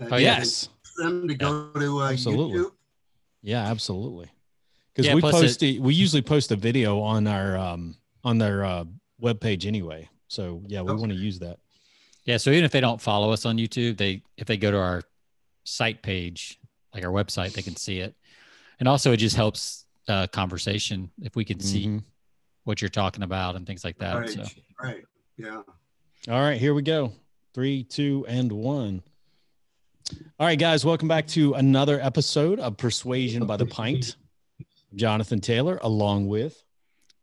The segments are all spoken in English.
Oh, yes. Them to go to uh, Absolutely. YouTube. Yeah, absolutely. Because Yeah, we post it, we usually post a video on our um on their uh webpage anyway. So yeah, we Okay. want to use that. Yeah. So even if they don't follow us on YouTube, they if they go to our site page, like our website, they can see it. And also, it just helps uh, conversation if we can see Mhm. what you're talking about and things like that. Right. So Right. Yeah. All right, here we go. Three, two, and one. All right, guys, welcome back to another episode of Persuasion by the Pint. Jonathan Taylor, along with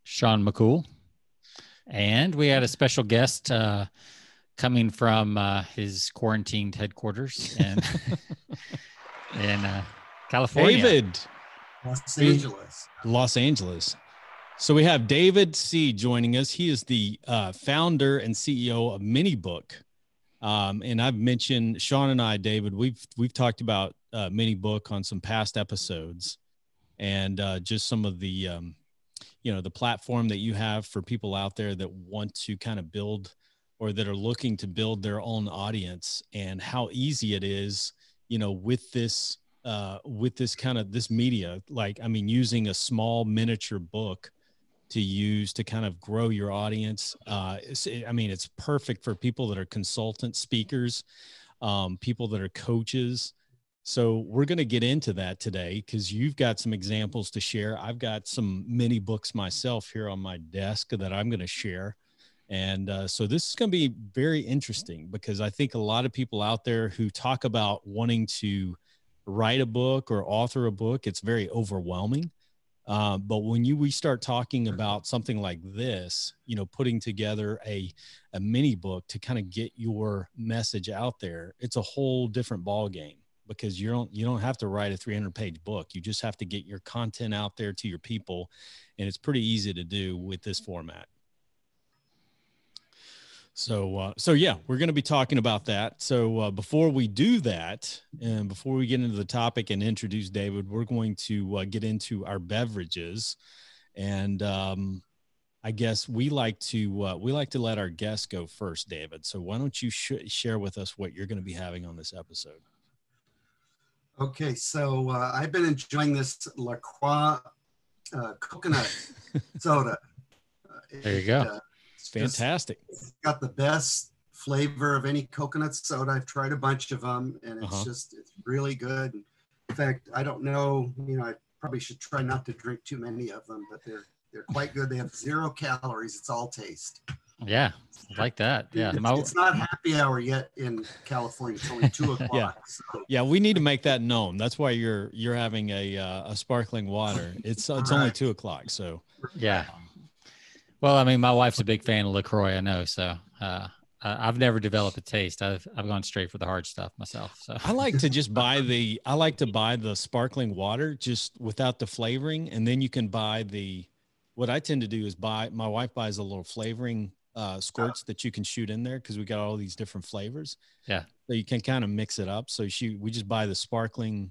Sean McCool, and we had a special guest uh, coming from uh, his quarantined headquarters in in uh, California. David, Los Angeles. Los Angeles. So we have David Seid joining us. He is the uh, founder and CEO of MiniBük. Um, and I've mentioned Sean and I, David, we've we've talked about uh, MiniBük on some past episodes, and uh, just some of the um, you know the platform that you have for people out there that want to kind of build or that are looking to build their own audience, and how easy it is, you know, with this uh, with this kind of this media, like I mean, using a small miniature book to use to kind of grow your audience. Uh, I mean, it's perfect for people that are consultant speakers, um, people that are coaches. So we're going to get into that today because you've got some examples to share. I've got some mini books myself here on my desk that I'm going to share. And uh, so this is going to be very interesting because I think a lot of people out there who talk about wanting to write a book or author a book, it's very overwhelming. Uh, but when you we start talking about something like this, you know, putting together a a mini book to kind of get your message out there, it's a whole different ball game because you don't you don't have to write a 300 page book. You just have to get your content out there to your people, and it's pretty easy to do with this format. So, uh, so yeah, we're going to be talking about that. So, uh, before we do that, and before we get into the topic and introduce David, we're going to uh, get into our beverages, and um, I guess we like to uh, we like to let our guests go first, David. So, why don't you sh- share with us what you're going to be having on this episode? Okay, so uh, I've been enjoying this La Croix uh, coconut soda. Uh, There you it, go. It's just Fantastic. got the best flavor of any coconut soda. I've tried a bunch of them, and it's Uh-huh. just it's really good. In fact, I don't know. You know, I probably should try not to drink too many of them, but they're they're quite good. They have zero calories. It's all taste. Yeah, I like that. Yeah, it's, it's not happy hour yet in California. It's only two o'clock. so Yeah, we need to make that known. That's why you're you're having a uh, a sparkling water. It's it's only two o'clock. So yeah. Well, I mean, my wife's a big fan of Lacroix. I know, so uh, I- I've never developed a taste. I've I've gone straight for the hard stuff myself. So I like to just buy the I like to buy the sparkling water just without the flavoring, and then you can buy the. What I tend to do is buy. My wife buys a little flavoring uh, squirts that you can shoot in there because we got all these different flavors. Yeah. So you can kind of mix it up. So she we just buy the sparkling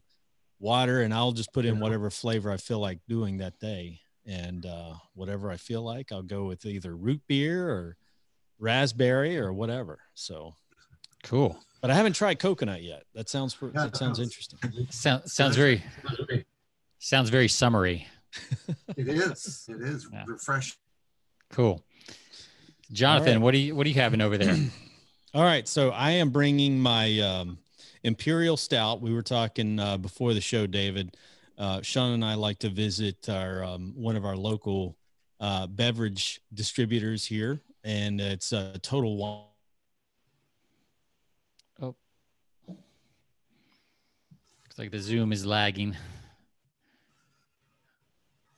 water, and I'll just put in whatever flavor I feel like doing that day, and uh, whatever I feel like, I'll go with either root beer or raspberry or whatever. So, cool. but I haven't tried coconut yet. That sounds pr- Yeah, that sounds no. interesting. Sounds sounds very sounds very summery. It is. It is Yeah. refreshing. Cool. Jonathan, right. what do you what are you having over there? All right, so I am bringing my um, imperial stout. We were talking uh, before the show, David. Uh, Sean and I like to visit our um, one of our local uh, beverage distributors here, and it's a Total Wine. Looks like the Zoom is lagging.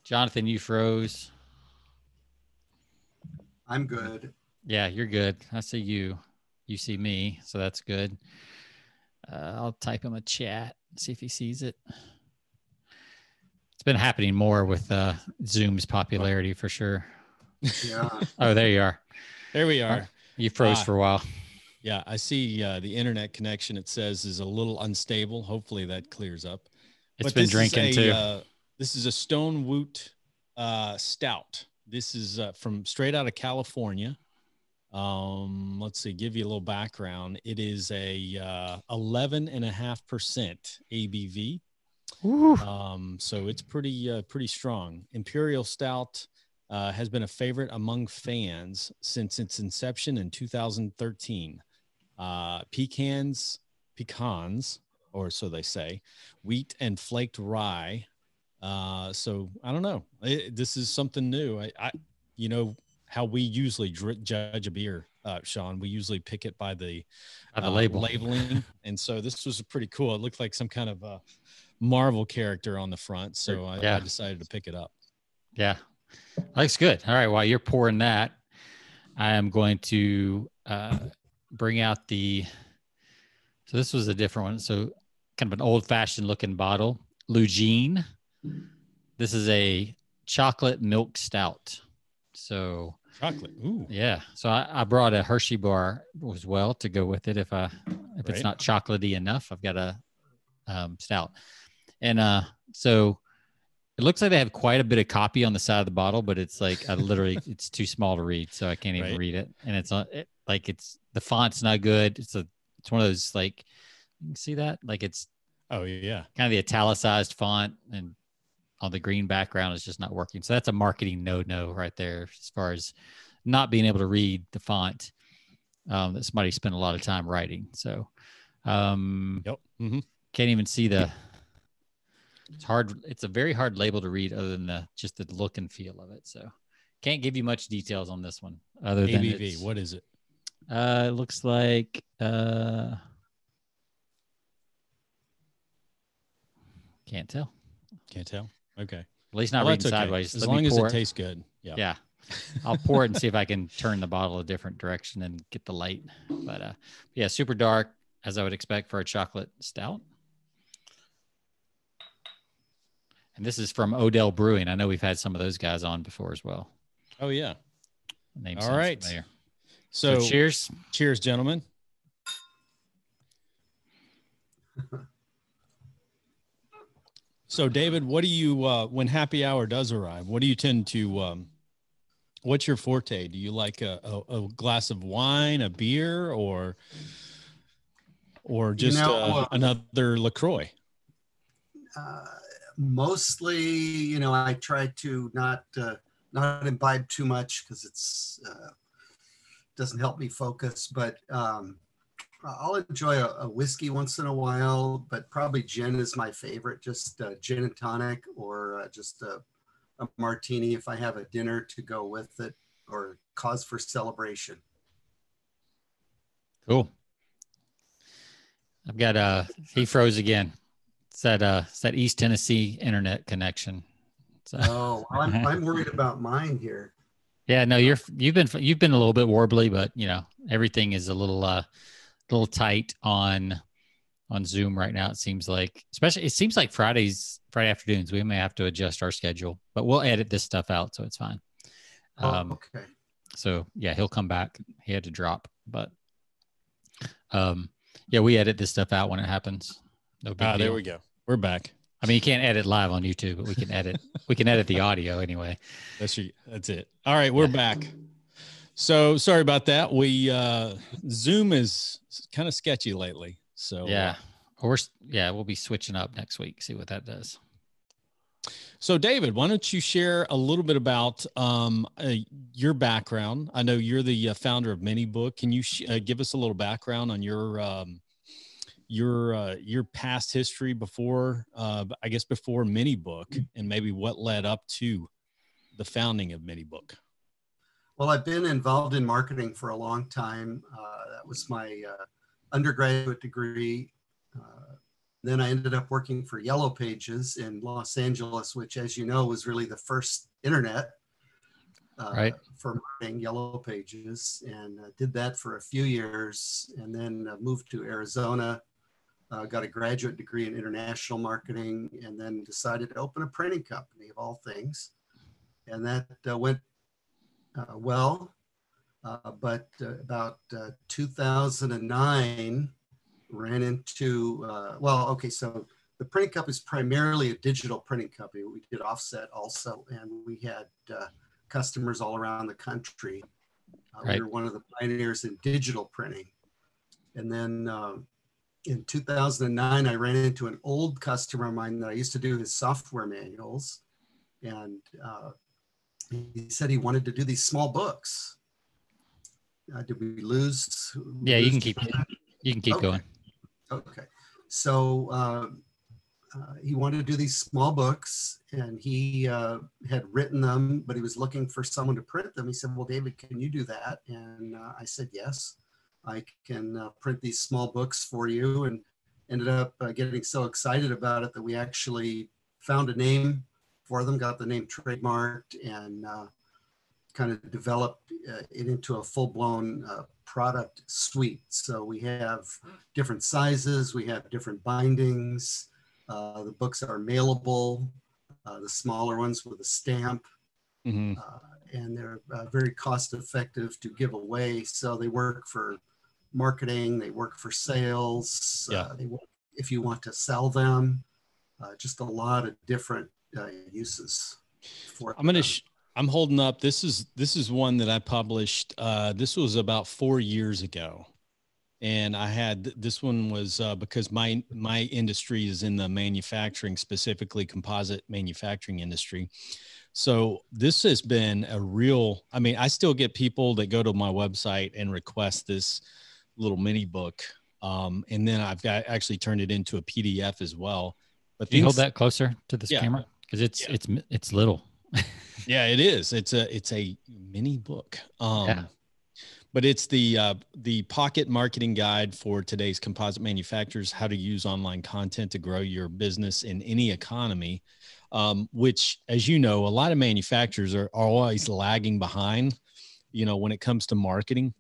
Jonathan, you froze. I'm good. Yeah, you're good. I see you. You see me, so that's good. Uh, I'll type him a chat, see if he sees it. It's been happening more with uh, Zoom's popularity for sure. Yeah. Oh, there you are. There we are. You froze Ah. for a while. Yeah, I see uh, the internet connection. It says is a little unstable. Hopefully that clears up. It's But been drinking a, too. Uh, this is a Stone Woot uh, stout. This is uh, from straight out of California, Um, let's see, give you a little background. It is a uh, 11 and a half percent ABV. Um, so it's pretty uh, pretty strong. Imperial Stout uh, has been a favorite among fans since its inception in 2013. Uh, pecans, pecans, or so they say, wheat and flaked rye. Uh, so I don't know. It, this is something new. I, I, you know, how we usually dr- judge a beer, uh, Sean. We usually pick it by the, By the uh, label. labeling, and so this was pretty cool. It looked like some kind of uh, Marvel character on the front, so I, Yeah. I decided to pick it up. Yeah. Looks good. All right. While you're pouring that, I am going to uh, bring out the. So this was a different one. So kind of an old fashioned looking bottle. Lugene. This is a chocolate milk stout. So Chocolate. Ooh. yeah. So I, I brought a Hershey bar as well to go with it. If I if it's not chocolatey enough, I've got a um, stout. And uh, so it looks like they have quite a bit of copy on the side of the bottle, but it's like I literally it's too small to read, so I can't even Right. read it. And it's uh, it, like it's the font's not good. It's a it's one of those like you can see that like it's Oh yeah. kind of the italicized font and on the green background is just not working. So that's a marketing no no right there as far as not being able to read the font um, that somebody spent a lot of time writing. So um, Yep. hmm can't even see the. It's hard. It's a very hard label to read, other than the just the look and feel of it. So can't give you much details on this one, other than ABV. What is it? Uh, it looks like uh, can't tell. Can't tell. Okay. At least not Well, reading okay. sideways. As Let long as pour it tastes good. Yeah. Yeah. I'll pour it and see if I can turn the bottle a different direction and get the light. But uh, yeah, super dark as I would expect for a chocolate stout. And this is from Odell Brewing. I know we've had some of those guys on before as well. Oh yeah. The name All sounds So, So, cheers. cheers, gentlemen. so, David, what do you uh, when happy hour does arrive? What do you tend to? Um, what's your forte? Do you like a, a, a glass of wine, a beer, or or just know, uh, uh, another Lacroix? Uh, mostly, you know, I try to not uh, not imbibe too much because it's uh, doesn't help me focus. But um, I'll enjoy a, a whiskey once in a while. But probably gin is my favorite. Just uh, gin and tonic, or uh, just a, a martini if I have a dinner to go with it, or cause for celebration. Cool. I've got uh he froze again. It's that uh it's that East Tennessee internet connection. So Oh, I'm, I'm worried about mine here. yeah, no, you're you've been you've been a little bit warbly, but you know everything is a little uh little tight on on Zoom right now. It seems like, especially it seems like Fridays Friday afternoons we may have to adjust our schedule, but we'll edit this stuff out so it's fine. Oh, Um, okay. so yeah, he'll come back. He had to drop, but um, yeah, we edit this stuff out when it happens. No big Ah, deal. there we go. We're back. I mean, you can't edit live on YouTube, but we can edit. we can edit the audio anyway. That's your, that's it. All right, we're back. So sorry about that. We uh Zoom is kind of sketchy lately. So uh, Yeah, or we're yeah we'll be switching up next week. See what that does. So, David, why don't you share a little bit about um, uh, your background? I know you're the uh, founder of MiniBük. Can you sh- uh, give us a little background on your um, your uh, your past history before, uh, I guess, before MiniBük, and maybe what led up to the founding of MiniBük? Well, I've been involved in marketing for a long time. Uh, that was my uh, undergraduate degree. Uh, then I ended up working for Yellow Pages in Los Angeles, which, as you know, was really the first internet uh, Right. for marketing, Yellow Pages, and uh, did that for a few years, and then uh, moved to Arizona. Uh, got a graduate degree in international marketing, and then decided to open a printing company of all things, and that uh, went uh, well. Uh, but uh, about uh, 2009, ran into, uh, well, okay, so the printing company is primarily a digital printing company. We did offset also, and we had uh, customers all around the country. Uh, Right. We were one of the pioneers in digital printing. And then uh, in 2009, I ran into an old customer of mine that I used to do his software manuals. And uh, he said he wanted to do these small books. Uh, did we lose? Yeah, you can keep you can keep Okay. going. Okay. So uh, uh, he wanted to do these small books and he uh, had written them, but he was looking for someone to print them. He said, Well, David, can you do that? And uh, I said, Yes, I can uh, print these small books for you. And ended up uh, getting so excited about it that we actually found a name for them, got the name trademarked, and uh, kind of developed uh, it into a full blown uh, product suite. So we have different sizes, we have different bindings. Uh, the books are mailable, uh, the smaller ones with a stamp, Mhm. uh, and they're uh, very cost effective to give away. So they work for marketing, they work for sales, Yeah. uh, they work if you want to sell them. Uh, just a lot of different uh, uses for I'm gonna. Sh- I'm holding up. This is this is one that I published. Uh, this was about four years ago, and I had this one was uh, because my my industry is in the manufacturing, specifically composite manufacturing industry. So this has been a real. I mean, I still get people that go to my website and request this little mini book, um, and then I've got actually turned it into a PDF as well. But Can you hold that closer to this Yeah. camera? Because it's Yeah. it's it's little. Yeah, it is. It's a it's a mini book. Um Yeah. but it's the uh the pocket marketing guide for today's composite manufacturers how to use online content to grow your business in any economy. Um, which as you know, a lot of manufacturers are, are always lagging behind, you know, when it comes to marketing.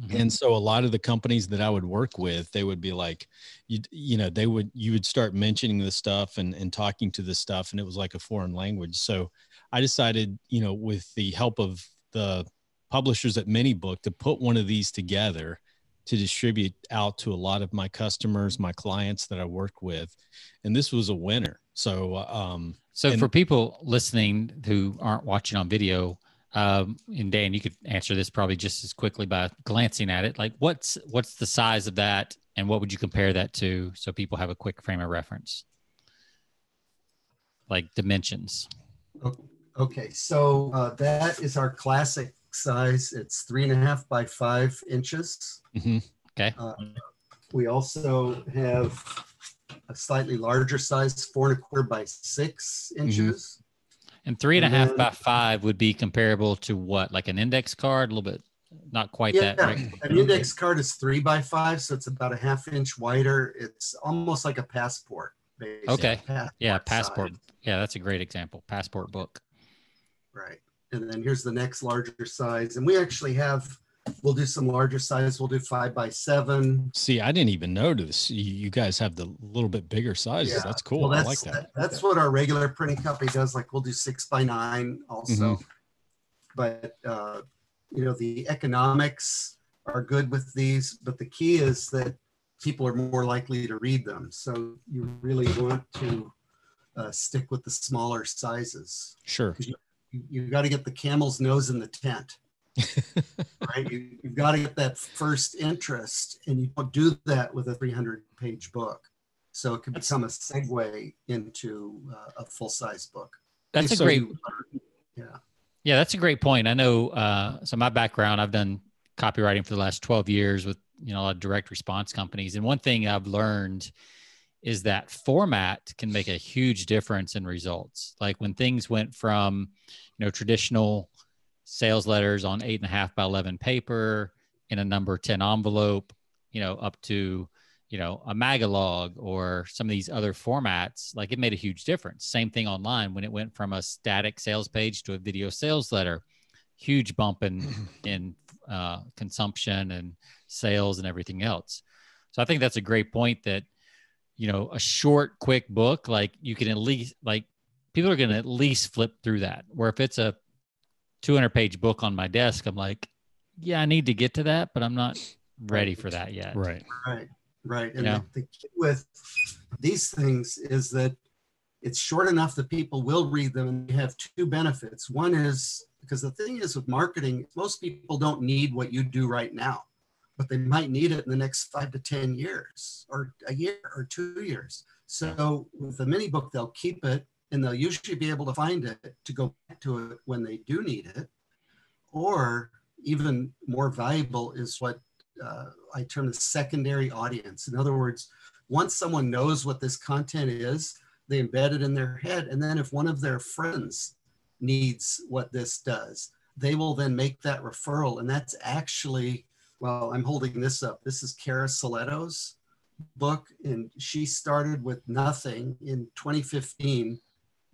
Mhm. And so a lot of the companies that I would work with, they would be like, you, you know, they would, you would start mentioning this stuff and, and talking to this stuff. And it was like a foreign language. So I decided, you know, with the help of the publishers at MiniBük to put one of these together to distribute out to a lot of my customers, my clients that I work with. And this was a winner. So, um, So And- for people listening who aren't watching on video, um, and Dan, you could answer this probably just as quickly by glancing at it. Like, what's what's the size of that, and what would you compare that to, so people have a quick frame of reference, like dimensions. Okay, so uh, that is our classic size. It's three and a half by five inches. mhm. Uh, we also have a slightly larger size, four and a quarter by six inches. And three and a half then- by five would be comparable to what, like an index card, a little bit, not quite Yeah, that. right? an index card is three by five, so it's about a half inch wider. It's almost like a passport. basically. Okay. Yeah, Passport passport. size. Yeah, that's a great example. Passport book. Right. And then here's the next larger size. And we actually have, we'll do some larger size. We'll do five by seven. see, I didn't even notice you, you guys have the little bit bigger sizes. Yeah. That's cool. Well, I that's, like that. That's what our regular printing company does. Like we'll do six by nine also. Mm-hmm. But, uh, you know, the economics are good with these, but the key is that people are more likely to read them. So you really want to uh, stick with the smaller sizes. Sure. You, you've got to get the camel's nose in the tent. Right? You, you've got to get that first interest, and you don't do that with a 300 page book. So it could become a segue into uh, a full size book. That's a great yeah. Yeah, that's a great point. I know. Uh, so my background, I've done copywriting for the last twelve years with you know a lot of direct response companies, and one thing I've learned is that format can make a huge difference in results. Like when things went from you know traditional sales letters on eight and a half by eleven paper in a number ten envelope, you know, up to you know a magalog or some of these other formats like it made a huge difference. Same thing online when it went from a static sales page to a video sales letter. Huge bump in in uh, consumption and sales and everything else. So i think that's a great point that you know a short quick book like you can at least like people are going to at least flip through that. Where if it's a 200 page book on my desk i'm like yeah i need to get to that but i'm not ready for that yet Right. Right. Right. And Yeah. the, the key with these things is that it's short enough that people will read them and you have two benefits. One is Because the thing is with marketing, most people don't need what you do right now, but they might need it in the next five to 10 years or a year or two years. So with the mini book, they'll keep it and they'll usually be able to find it to go back to it when they do need it. Or even more valuable is what uh, I term the secondary audience. In other words, once someone knows what this content is, they embed it in their head. And then if one of their friends needs what this does, they will then make that referral. And that's actually, well, I'm holding this up. This is Kara Soletto's book. And she started with nothing in 2015,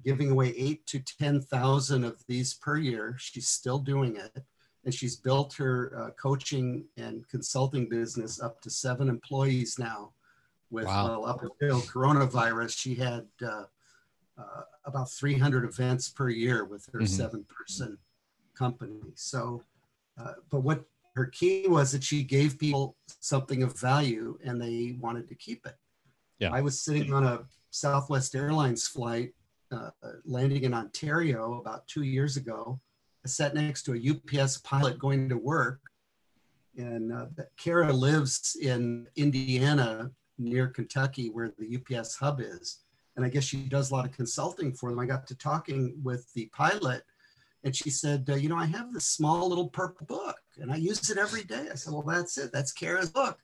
giving away eight to 10,000 of these per year. She's still doing it and she's built her uh, coaching and consulting business up to seven employees now. With wow. well, up until coronavirus, she had uh, uh, about 300 events per year with her mm-hmm. seven-person company. So, uh, but what her key was that she gave people something of value, and they wanted to keep it. Yeah, I was sitting on a Southwest Airlines flight uh, landing in Ontario about two years ago sat next to a UPS pilot going to work. And uh, Kara lives in Indiana near Kentucky, where the UPS hub is. And I guess she does a lot of consulting for them. I got to talking with the pilot, and she said, uh, You know, I have this small little purple book, and I use it every day. I said, Well, that's it. That's Kara's book.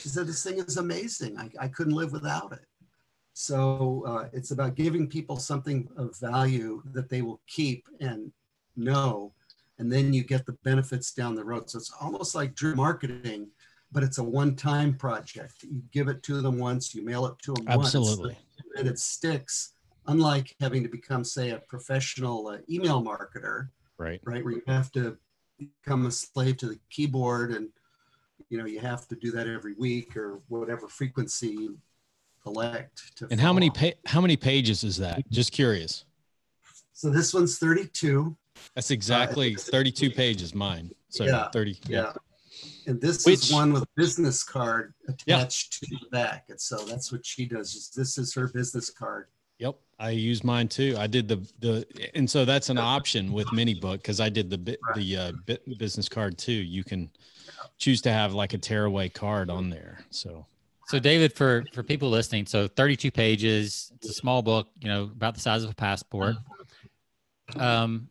She said, This thing is amazing. I, I couldn't live without it. So uh, it's about giving people something of value that they will keep and know, and then you get the benefits down the road. So it's almost like drip marketing, but it's a one-time project. You give it to them once, you mail it to them Absolutely. once, and it sticks. Unlike having to become, say, a professional uh, email marketer, right? Right, where you have to become a slave to the keyboard, and you know you have to do that every week or whatever frequency you elect to. And how many pa- how many pages is that? Just curious. So this one's 32. That's exactly uh, 32 pages, mine. So yeah, 30. Yeah. yeah. And this Which, is one with a business card attached yeah. to the back. And so that's what she does. Is this is her business card. Yep. I use mine too. I did the, the, and so that's an option with mini book. Cause I did the bit, the uh, business card too. You can choose to have like a tearaway card on there. So, so David, for, for people listening, so 32 pages, it's a small book, you know, about the size of a passport. Um,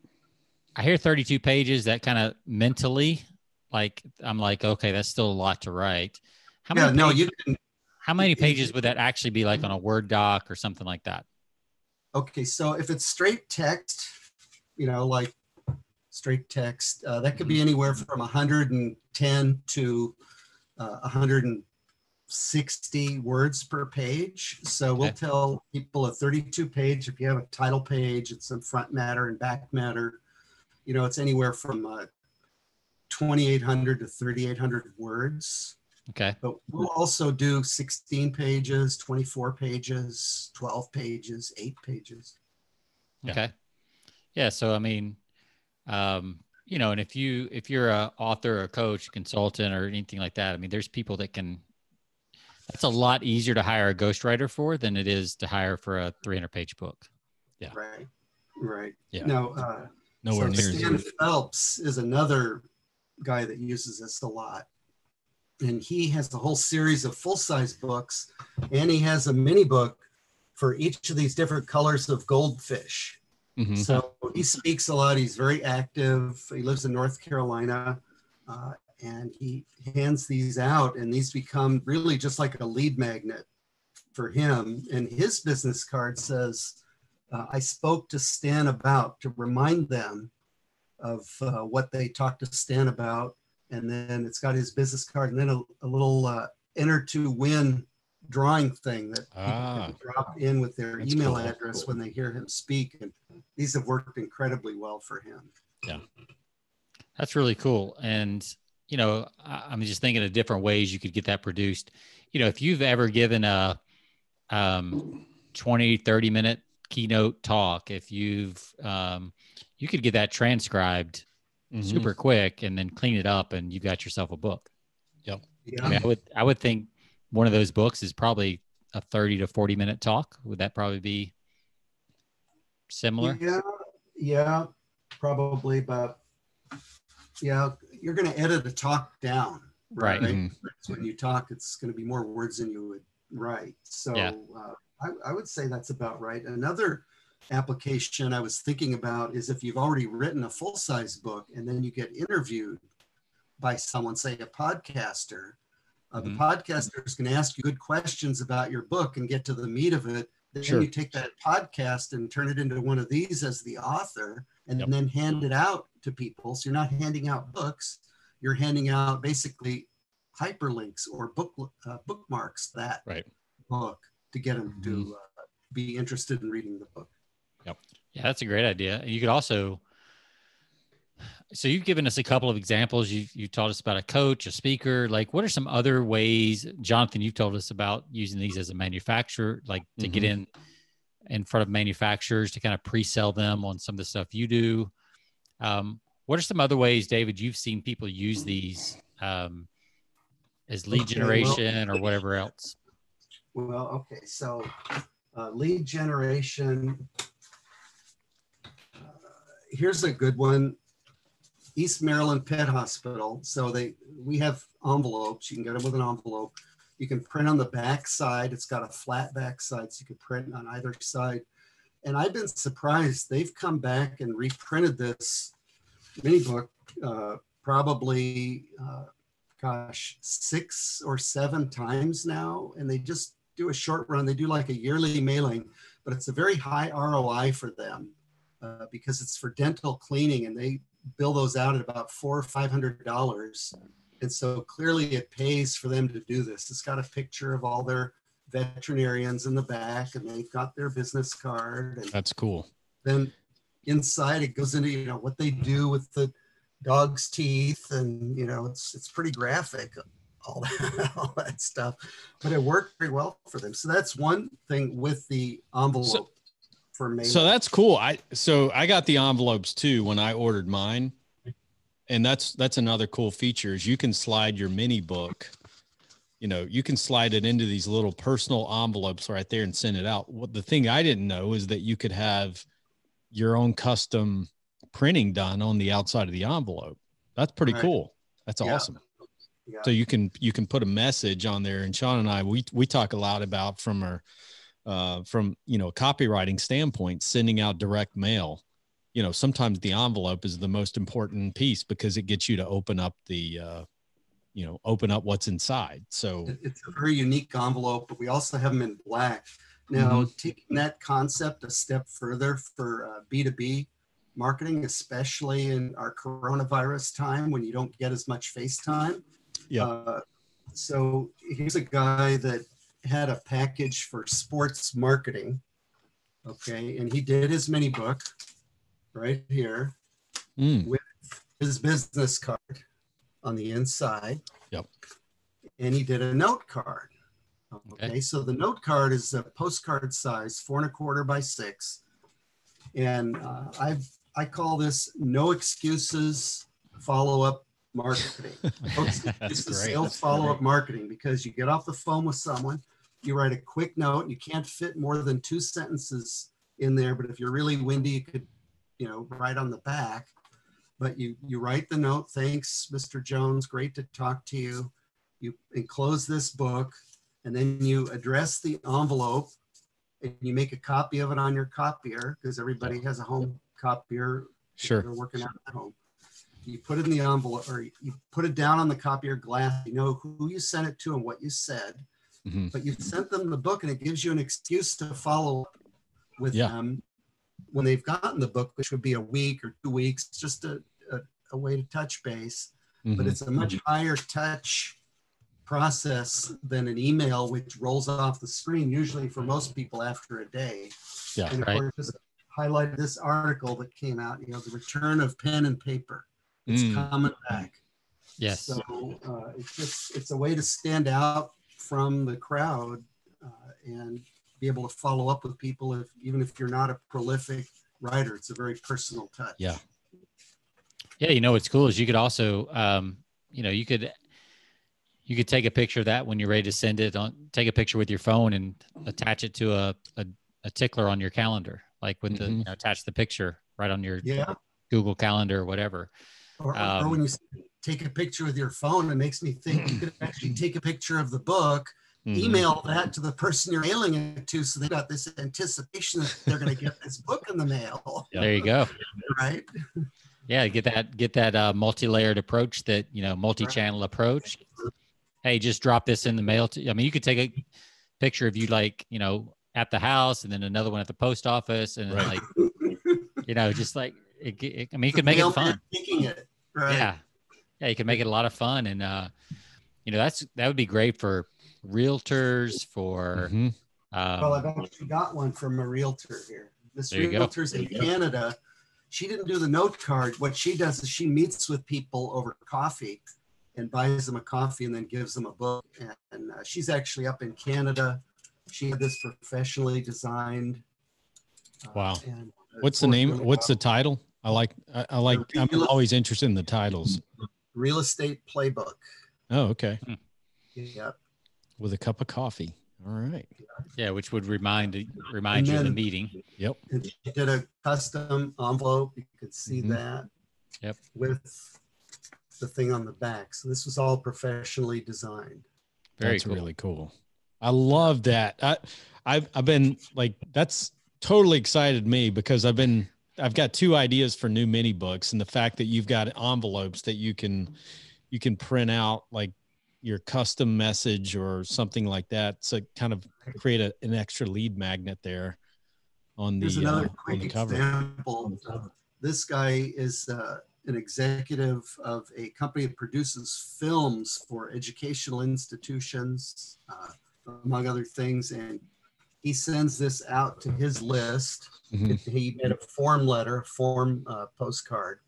I hear 32 pages that kind of mentally, like I'm like, okay, that's still a lot to write. How yeah, many no, pages, you can. How many pages would that actually be like on a Word doc or something like that? Okay, so if it's straight text, you know, like straight text, uh, that could be anywhere from 110 to uh, 160 words per page. So we'll okay. tell people a 32 page. If you have a title page, it's some front matter and back matter you know, it's anywhere from uh, 2,800 to 3,800 words. Okay. But we'll also do 16 pages, 24 pages, 12 pages, eight pages. Okay. Yeah. So, I mean, um, you know, and if you, if you're a author or coach, consultant or anything like that, I mean, there's people that can, that's a lot easier to hire a ghostwriter for than it is to hire for a 300 page book. Yeah. Right. Right. Yeah. Now, uh, Nowhere so near Stan Phelps is another guy that uses this a lot. And he has a whole series of full size books, and he has a mini book for each of these different colors of goldfish. Mm-hmm. So he speaks a lot. He's very active. He lives in North Carolina, uh, and he hands these out, and these become really just like a lead magnet for him. And his business card says, uh, I spoke to Stan about to remind them of uh, what they talked to Stan about. And then it's got his business card and then a, a little uh, enter to win drawing thing that ah, drop in with their email cool. address cool. when they hear him speak. And these have worked incredibly well for him. Yeah. That's really cool. And, you know, I'm just thinking of different ways you could get that produced. You know, if you've ever given a um, 20, 30 minute keynote talk if you've um, you could get that transcribed mm-hmm. super quick and then clean it up and you've got yourself a book yep yeah. I, mean, I would i would think one of those books is probably a 30 to 40 minute talk would that probably be similar yeah yeah probably but yeah, you're going to edit a talk down. Right. Mhm. When you talk, it's going to be more words than you would write. So Yeah. uh, I, I would say that's about right. Another application I was thinking about is if you've already written a full size book and then you get interviewed by someone, say a podcaster, uh, the podcaster is going to ask you good questions about your book and get to the meat of it. Then Sure. you take that podcast and turn it into one of these as the author and Yep. then hand it out to people. So you're not handing out books, you're handing out basically hyperlinks or book uh, bookmarks that Right. book to get them to Mm-hmm. uh, be interested in reading the book. Yep. Yeah, that's a great idea. You could also, so you've given us a couple of examples. You you taught us about a coach, a speaker. Like, what are some other ways, Jonathan? You've told us about using these as a manufacturer, like to get Mhm. in in front of manufacturers to kind of pre-sell them on some of the stuff you do. Um, what are some other ways, David? You've seen people use these um, as lead Okay, well- generation or whatever else. Well, okay, so uh, lead generation. Uh, here's a good one. East Maryland Pet Hospital. So they we have envelopes. You can get them with an envelope. You can print on the back side. It's got a flat back side, so you can print on either side. And I've been surprised. They've come back and reprinted this mini book uh, probably, uh, gosh, six or seven times now. And they just do a short run. They do like a yearly mailing, but it's a very high ROI for them uh, because it's for dental cleaning, and they bill those out at about four or five hundred dollars. And so clearly, it pays for them to do this. It's got a picture of all their veterinarians in the back, and they've got their business card, and That's cool. then inside it goes into you know what they do with the dog's teeth and you know it's it's pretty graphic all that all that stuff but it worked very well for them so that's one thing with the envelope for mailing So that's cool. I so I got the envelopes too when I ordered mine. And that's that's another cool feature is you can slide your mini book. You know, you can slide it into these little personal envelopes right there and send it out. What the thing I didn't know is that you could have your own custom printing done on the outside of the envelope. That's pretty Right. cool. That's Yeah. awesome. yeah. So you can you can put a message on there. And Sean and I we we talk a lot about from our uh, from you know copywriting standpoint, sending out direct mail. You know, sometimes the envelope is the most important piece because it gets you to open up the uh, you know open up what's inside. So it's a very unique envelope but we also have them in black now taking that concept a step further for uh, b2b marketing especially in our coronavirus time when you don't get as much face time Yeah. Uh, so here's a guy that had a package for sports marketing. Okay. And he did his mini book right here, mm, his business card on the inside. Yep. And he did a note card. Okay. Okay. So the note card is a postcard size, four and a quarter by six. And uh, I I call this no excuses follow up marketing. It's the sales follow up marketing because you get off the phone with someone, you write a quick note. You can't fit more than two sentences in there, but if you're really windy, you could, you know, write on the back. But you you write the note. Thanks, Mr. Jones. Great to talk to you. You enclose this book, and then you address the envelope, and you make a copy of it on your copier because everybody has a home copier sure. they're working out at home. You put it in the envelope or you put it down on the copier glass. You know who you sent it to and what you said, Mhm. but you sent them the book and it gives you an excuse to follow up with Yeah. them when they've gotten the book, which would be a week or two weeks, just a, a, way to touch base. But Mhm. it's a much higher touch process than an email, which rolls off the screen, usually for most people after a day. Yeah, And of right. course, just highlighted this article that came out, you know, the return of pen and paper. It's Mm. coming back. Yes. So uh, it's just, it's a way to stand out from the crowd uh, and be able to follow up with people if, even if you're not a prolific writer, it's a very personal touch. Yeah. Yeah, you know what's cool is you could also, um, you know, you could you could take a picture of that when you're ready to send it on. Take a picture with your phone and attach it to a a, a tickler on your calendar, like with the Mhm. you know, attach the picture right on your Yeah. Google Calendar or whatever. Or, Um, or when you take a picture with your phone, it makes me think you could actually take a picture of the book, Mhm. email that to the person you're mailing it to, so they got this anticipation that they're going to get this book in the mail. There you go. right? Yeah, get that get that uh, multi-layered approach that you know multi-channel approach. Hey, just drop this in the mail. To, I mean, you could take a picture of you like you know at the house, and then another one at the post office, and Right. like you know, just like it, it- I mean, you could make it fun. Taking it, right? Yeah, yeah, you can make it a lot of fun, and uh, you know that's that would be great for realtors for. Mhm. Well, I've Um, actually got one from a realtor here. This There go. realtor's in Canada. She didn't do the note card. What she does is she meets with people over coffee and buys them a coffee and then gives them a book. And, and, uh, she's actually up in Canada. She had this professionally designed. uh, Wow. and, uh, What's the name? What's the title? I like. I, I like. I'm always interested in the titles. real estate playbook? Oh, okay. Yep. With a cup of coffee. All right. yeah, which would remind remind And you of the meeting. Yep. And she did a custom envelope. You could see Mhm. that. Yep. With the thing on the back. So this was all professionally designed. Very that's cool. really cool. I love that. I, I've I've been like that's totally excited me because I've been I've got two ideas for new mini books and the fact that you've got envelopes that you can you can print out like your custom message or something like that. So kind of create a, an extra lead magnet there on the Here's uh, another on quick example. This guy is uh, an executive of a company that produces films for educational institutions, uh, among other things. And he sends this out to his list. Mhm. He made a form letter, form uh, postcard.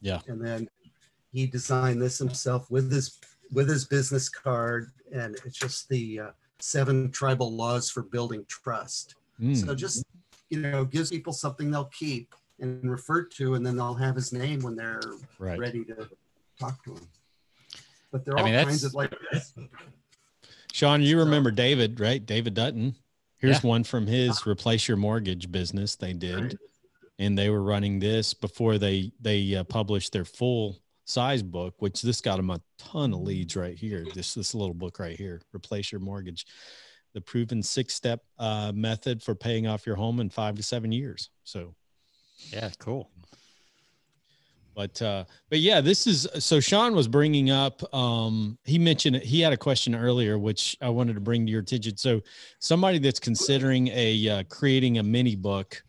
Yeah. And then he designed this himself with his with his business card, and it's just the uh, seven tribal laws for building trust. Mm. So just you know, gives people something they'll keep and refer to, and then they'll have his name when they're right. ready to talk to him. But there are I all mean, kinds of like this. Sean, you So- remember David, right? David Dutton. Here's Yeah. one from his replace your mortgage business they did. Right. And they were running this before they they uh, published their full size book, which this got him a ton of leads right here. This this little book right here, replace your mortgage, the proven six step uh, method for paying off your home in five to seven years. So Yeah, cool. but uh but yeah this is so sean was bringing up um he mentioned he had a question earlier which i wanted to bring to your attention so somebody that's considering a uh, creating a mini book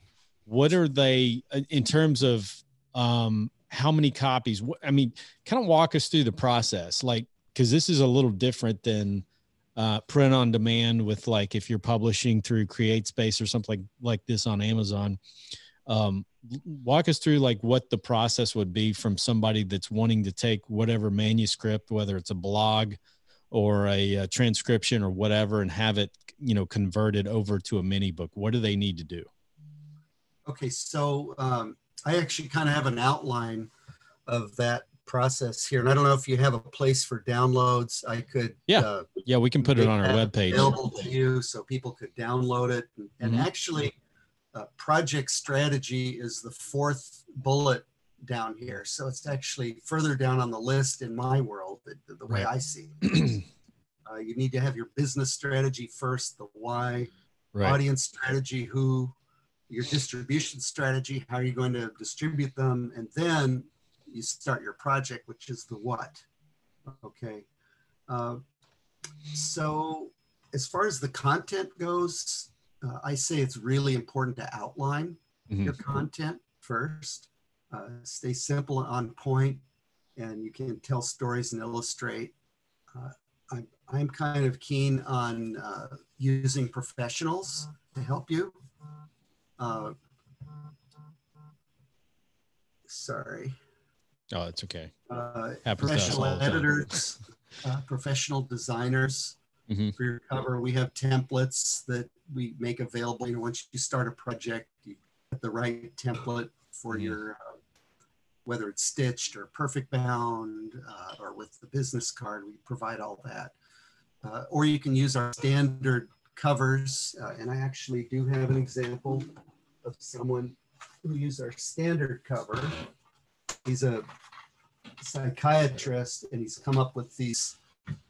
what are they in terms of um how many copies? I mean kind of walk us through the process like because this is a little different than uh, print on demand with like if you're publishing through CreateSpace or something like, like this on amazon. Um, walk us through like what the process would be from somebody that's wanting to take whatever manuscript whether it's a blog or a, uh transcription or whatever and have it you know converted over to a mini book. What do they need to do? Okay, so um, I actually kind of have an outline of that process here, and I don't know if you have a place for downloads. I could Yeah. uh, yeah we can put it on our webpage available to you so people could download it. And, and Mhm. actually, uh, project strategy is the fourth bullet down here. So it's actually further down on the list in my world, the, the way Right. I see it. uh, you need to have your business strategy first, the why, right audience strategy, who, your distribution strategy, how are you going to distribute them, and then you start your project, which is the what. Okay. Uh, so, as far as the content goes, uh, I say it's really important to outline Mhm. your content first. Uh, stay simple and on point, and you can tell stories and illustrate. Uh, I'm, I'm kind of keen on uh, using professionals to help you. Uh, sorry. oh it's okay Uh, Happens to us professional all the time. editors, uh, professional designers Mhm. for your cover. We have templates that we make available. You know, once you start a project, you get the right template for Mhm. your, uh, whether it's stitched or perfect bound uh, or with the business card, we provide all that. Uh, or you can use our standard covers. Uh, and I actually do have an example of someone who used our standard cover. he's a psychiatrist and he's come up with these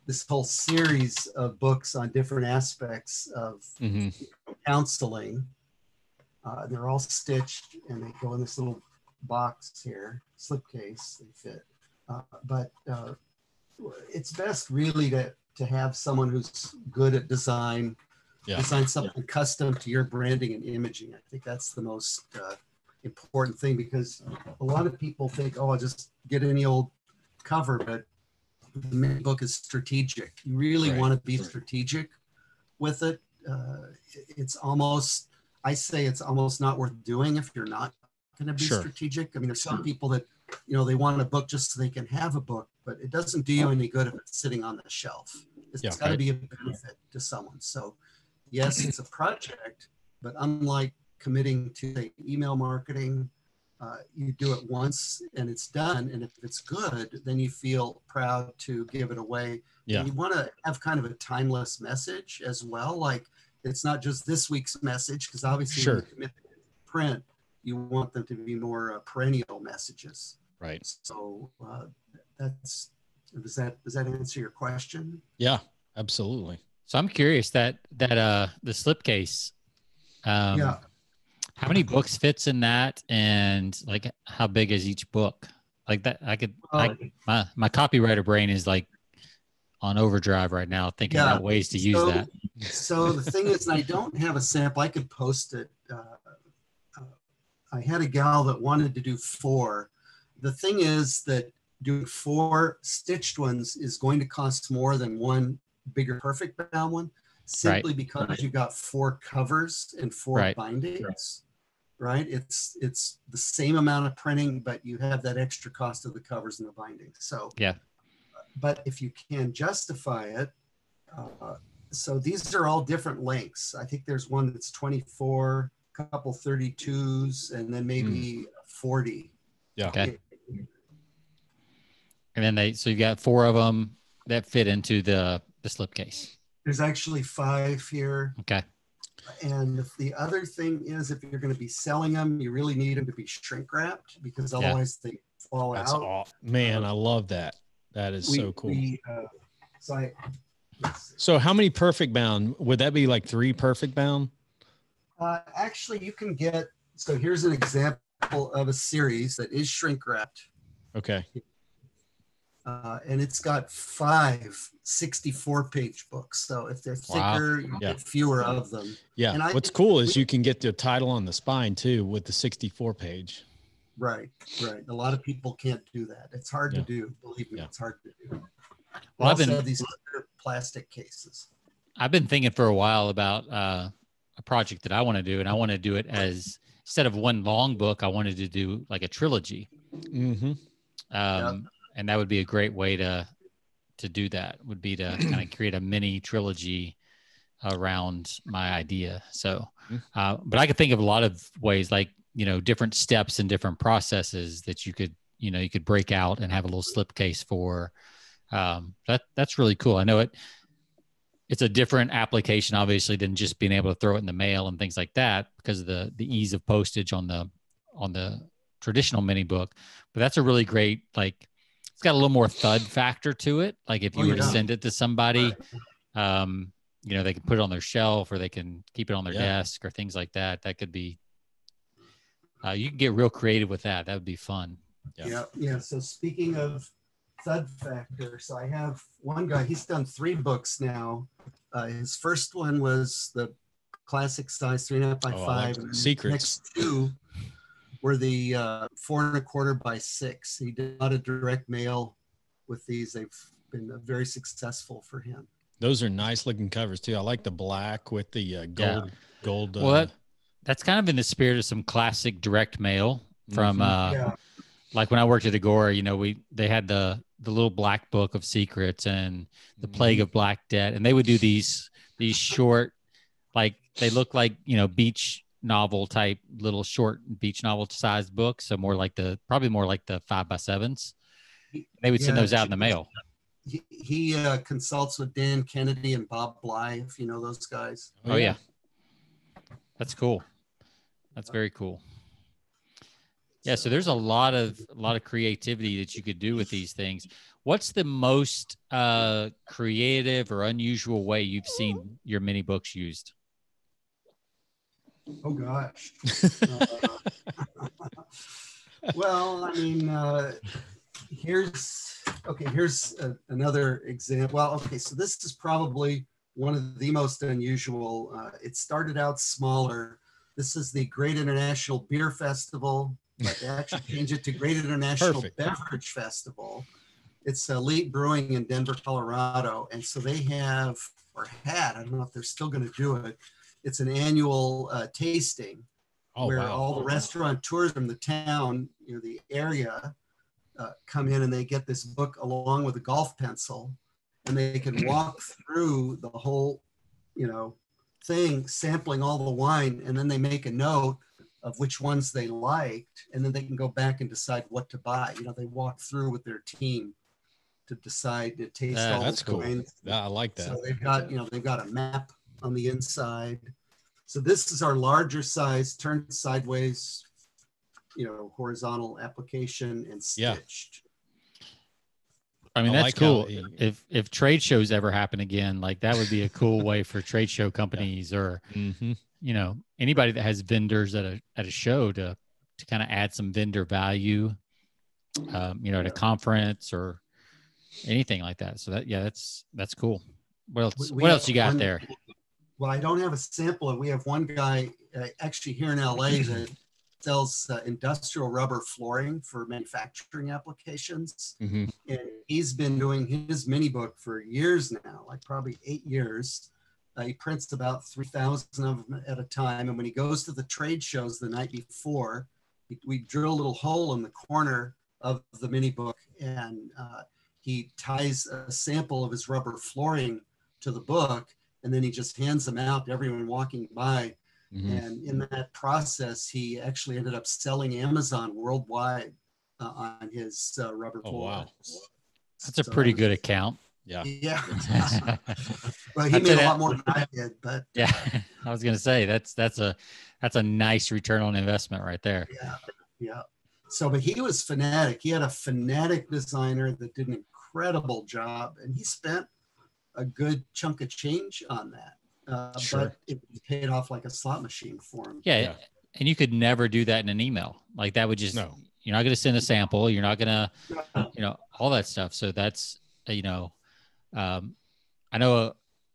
this whole series of books on different aspects of hmm counseling. Uh, they're all stitched and they go in this little box here, slipcase, they fit. Uh, but uh, it's best really to, to have someone who's good at design, Yeah. design something custom to your branding and imaging. I think that's the most uh, important thing because a lot of people think, oh, I'll just get any old cover, but the main book is strategic. You really Right. want to be strategic with it. Uh, it's almost, I say it's almost not worth doing if you're not going to be Sure. strategic. I mean, there's some people that, you know, they want a book just so they can have a book, but it doesn't do you any good if it's sitting on the shelf. It's Yeah, got to right. be a benefit to someone. So, yes, it's a project, but unlike committing to say, email marketing, uh, you do it once and it's done. And if it's good, then you feel proud to give it away. Yeah. You want to have kind of a timeless message as well. Like it's not just this week's message, because obviously Sure. commit print, you want them to be more uh, perennial messages. Right. So uh, that's does that does that answer your question? Yeah. Absolutely. So I'm curious that that uh the slipcase. Um, yeah. How many books fits in that, and like how big is each book? Like that, I could. I, Uh, my my copywriter brain is like on overdrive right now, thinking Yeah. about ways to use So- that. so the thing is, I don't have a sample. I could post it. Uh, uh, I had a gal that wanted to do four. The thing is that doing four stitched ones is going to cost more than one bigger perfect bound one, simply because you've got four covers and four Right. bindings. Right. It's it's the same amount of printing, but you have that extra cost of the covers and the bindings. So Yeah. But if you can justify it, uh, so these are all different lengths. I think there's one that's 24, a couple 32s, and then maybe 40. Yeah. Okay. And then they, so you've got four of them that fit into the the slipcase. There's actually five here. Okay. And the other thing is, if you're going to be selling them, you really need them to be shrink wrapped because Yeah. otherwise they fall That's out. all. Man, I love that. That is We- so cool. we, uh, so I. So how many perfect bound? Would that be like three perfect bound? Uh, actually, you can get. So here's an example of a series that is shrink wrapped, Okay. Uh, and it's got five 64 page books. So if they're Wow. thicker, you Yeah. get fewer of them. Yeah. And I- What's cool is you can get the title on the spine too with the 64 page. Right, right. A lot of people can't do that. It's hard Yeah. to do. Believe me, Yeah. it's hard to do. Well, We I've also been- these clear plastic cases. I've been thinking for a while about uh, a project that I want to do, and I want to do it as instead of one long book, I wanted to do like a trilogy. Mm-hmm. Um, And that would be a great way to to do that. Would be to kind of create a mini trilogy around my idea. So, Mm. uh, but I could think of a lot of ways, like you know, different steps and different processes that you could you know you could break out and have a little slipcase for. Um, that that's really cool. I know it. It's a different application, obviously, than just being able to throw it in the mail and things like that, because of the the ease of postage on the on the traditional mini book. But that's a really great like. It's got a little more thud factor to it. Like if you Oh, were to send it to somebody, Right. um, you know, they can put it on their shelf or they can keep it on their Yeah. desk or things like that. That could be. Uh, you can get real creative with that. That would be fun. Yeah. Yeah, yeah. So speaking of thud factor, so I have one guy. He's done three books now. Uh, his first one was the classic size three and a half by Oh, I like five. that. and Secrets. Next two were the uh, four and a quarter by six. He did a lot of direct mail with these. They've been uh, very successful for him. Those are nice looking covers too. I like the black with the uh, gold, gold. Uh, Well, that, that's kind of in the spirit of some classic direct mail from, Mhm. uh, yeah, like when I worked at Agora. You know, we they had the the little black book of secrets and the plague of black debt, and they would do these these short, like they look like you know beach novel type little short beach novel sized books. So more like the probably more like the five by sevens. They would send those out in the mail. he, he uh, consults with Dan Kennedy and Bob Bly, if you know those guys. Oh, yeah. That's cool. That's very cool. Yeah, so there's a lot of a lot of creativity that you could do with these things. What's the most uh, creative or unusual way you've seen your mini books used? Oh gosh. uh, well, I mean, uh, here's okay. Here's a, another example. Well, okay, so this is probably one of the most unusual. Uh, it started out smaller. This is the Great International Beer Festival but they actually changed it to Great International Perfect. Beverage Festival. It's Elite Brewing in Denver, Colorado. And so they have, or had, I don't know if they're still going to do it, it's an annual uh, tasting oh, where wow. all the restaurateurs from the town, you know, the area, uh, come in and they get this book along with a golf pencil and they can walk through the whole, you know, thing, sampling all the wine, and then they make a note of which ones they liked, and then they can go back and decide what to buy. You know, they walk through with their team to decide to taste all that's cool. Yeah, I like that. So they've got, you know, they've got a map on the inside. So this is our larger size, turned sideways, you know, horizontal application and stitched. Yeah. I mean, I that's like cool. if if trade shows ever happen again, like that would be a cool way for trade show companies or mm-hmm you know anybody that has vendors at a at a show to to kind of add some vendor value um, you know at a conference or anything like that so that yeah that's that's cool what else we what else you got one, there well i don't have a sample we have one guy uh, actually here in la that sells uh, industrial rubber flooring for manufacturing applications mm-hmm. and he's been doing his mini book for years now like probably eight years uh, he prints about 3,000 of them at a time. And when he goes to the trade shows the night before, he, we drill a little hole in the corner of the mini book and uh, he ties a sample of his rubber flooring to the book. And then he just hands them out to everyone walking by. Mm-hmm. And in that process, he actually ended up selling Amazon worldwide uh, on his uh, rubber oh, Wow. That's a so pretty good account. Yeah. Yeah. well, he made a lot more than I did, but yeah, I was gonna say that's that's a that's a nice return on investment right there. Yeah. Yeah. So, but he was fanatic. He had a fanatic designer that did an incredible job, and he spent a good chunk of change on that. Uh, sure. But it paid off like a slot machine for him. Yeah, yeah, and you could never do that in an email. Like that would just no. You're not going to send a sample. You're not going to, you know, all that stuff. So that's you know um, I know uh,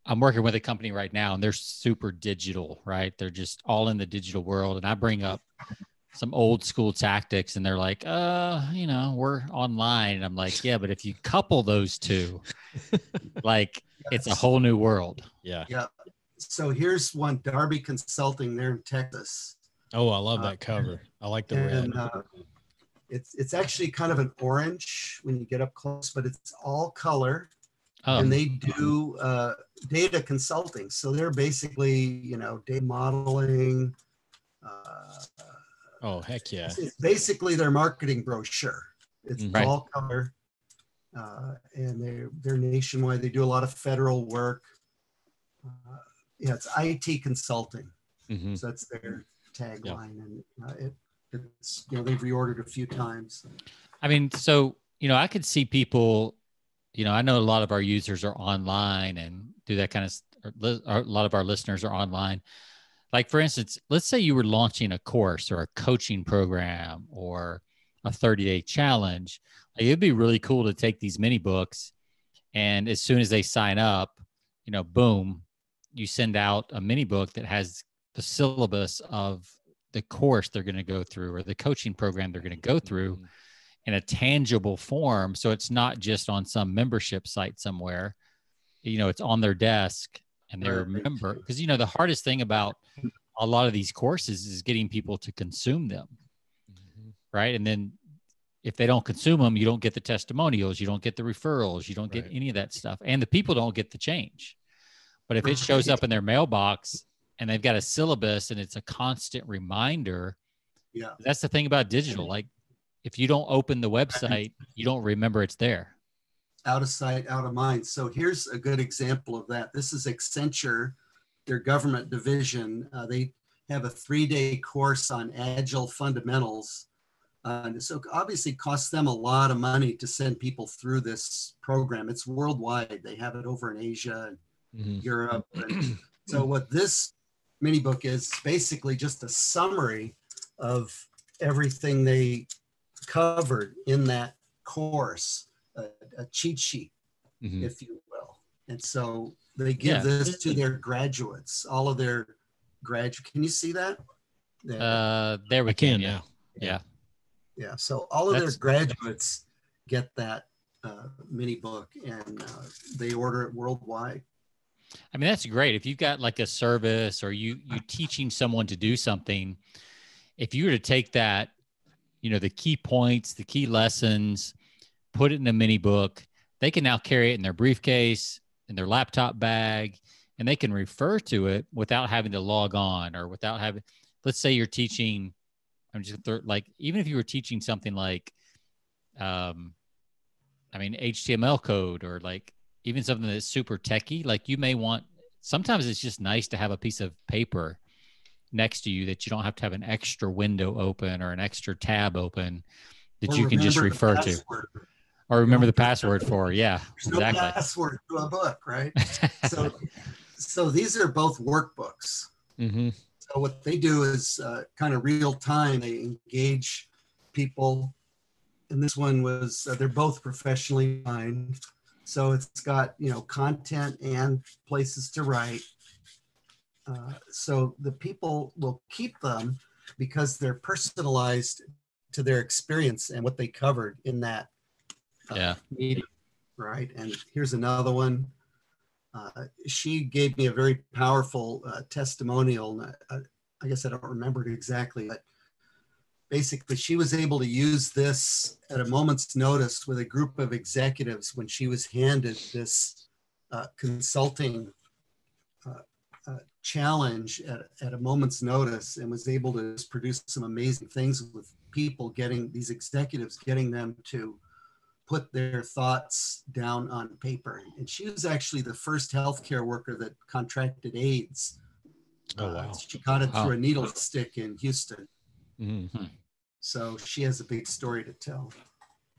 I'm working with a company right now and they're super digital, right? They're just all in the digital world. And I bring up some old school tactics and they're like, uh, you know, we're online. And I'm like, yeah, but if you couple those two, like yes. It's a whole new world. Yeah. Yeah. So here's one Darby Consulting there in Texas. Oh, I love that uh, cover. I like the and, red. Uh, it's it's actually kind of an orange when you get up close, but it's all color Oh. And they do uh, data consulting. So they're basically, you know, data modeling. Uh, oh, heck yeah. It's, it's basically their marketing brochure. It's right. all color. Uh, and they're, they're nationwide. They do a lot of federal work. Uh, yeah, it's IT consulting. Mm-hmm. So that's their tagline. Yeah. And uh, it, it's, you know, they've reordered a few times. I mean, so, you know, I could see people you know, I know a lot of our users are online and do that kind of. A lot of our listeners are online. Like for instance, let's say you were launching a course or a coaching program or a 30 day challenge. Like it'd be really cool to take these mini books, and as soon as they sign up, you know, boom, you send out a mini book that has the syllabus of the course they're going to go through or the coaching program they're going to go through. Mm-hmm in a tangible form. So it's not just on some membership site somewhere. You know, it's on their desk and they remember because you know the hardest thing about a lot of these courses is getting people to consume them. Mm-hmm. Right. And then if they don't consume them, you don't get the testimonials, you don't get the referrals, you don't get right. any of that stuff. And the people don't get the change. But if it shows up in their mailbox and they've got a syllabus and it's a constant reminder, yeah. That's the thing about digital. Like if you don't open the website, you don't remember it's there. Out of sight, out of mind. So here's a good example of that. This is Accenture, their government division. Uh, they have a three day course on agile fundamentals. Uh, so obviously costs them a lot of money to send people through this program. It's worldwide. They have it over in Asia and Mhm. Europe. And so what this mini book is basically just a summary of everything they covered in that course, a, a cheat sheet, Mhm. if you will. And so they give Yeah. this to their graduates, all of their graduate. Can you see that? Yeah. Uh, there we I can yeah. now. Yeah. Yeah. So all of That's- their graduates get that uh, mini book and uh, they order it worldwide. I mean, that's great. If you've got like a service or you you teaching someone to do something, if you were to take that, you know, the key points, the key lessons, put it in a mini book, they can now carry it in their briefcase, in their laptop bag, and they can refer to it without having to log on or without having. Let's say you're teaching. I'm just gonna like even if you were teaching something like, um, I mean HTML code or like even something that's super techy, like you may want sometimes it's just nice to have a piece of paper next to you that you don't have to have an extra window open or an extra tab open that Or you can just refer to or remember the password for. Yeah, There's no exactly. password to a book, right? So, so these are both workbooks. Mhm. So what they do is uh, kind of real time. They engage people, and this one was uh, they're both professionally designed. So it's got you know content and places to write. Uh, so the people will keep them because they're personalized to their experience and what they covered in that uh, Yeah. meeting, right? And here's another one. Uh, she gave me a very powerful uh, testimonial. I, I guess I don't remember it exactly, but basically, she was able to use this at a moment's notice with a group of executives when she was handed this uh, consulting uh, uh, challenge at, at a moment's notice and was able to produce some amazing things with people getting these executives, getting them to put their thoughts down on paper. And she was actually the first healthcare worker that contracted AIDS. Oh, Uh, she got it Wow. through a needle stick in Houston. Mhm. So she has a big story to tell.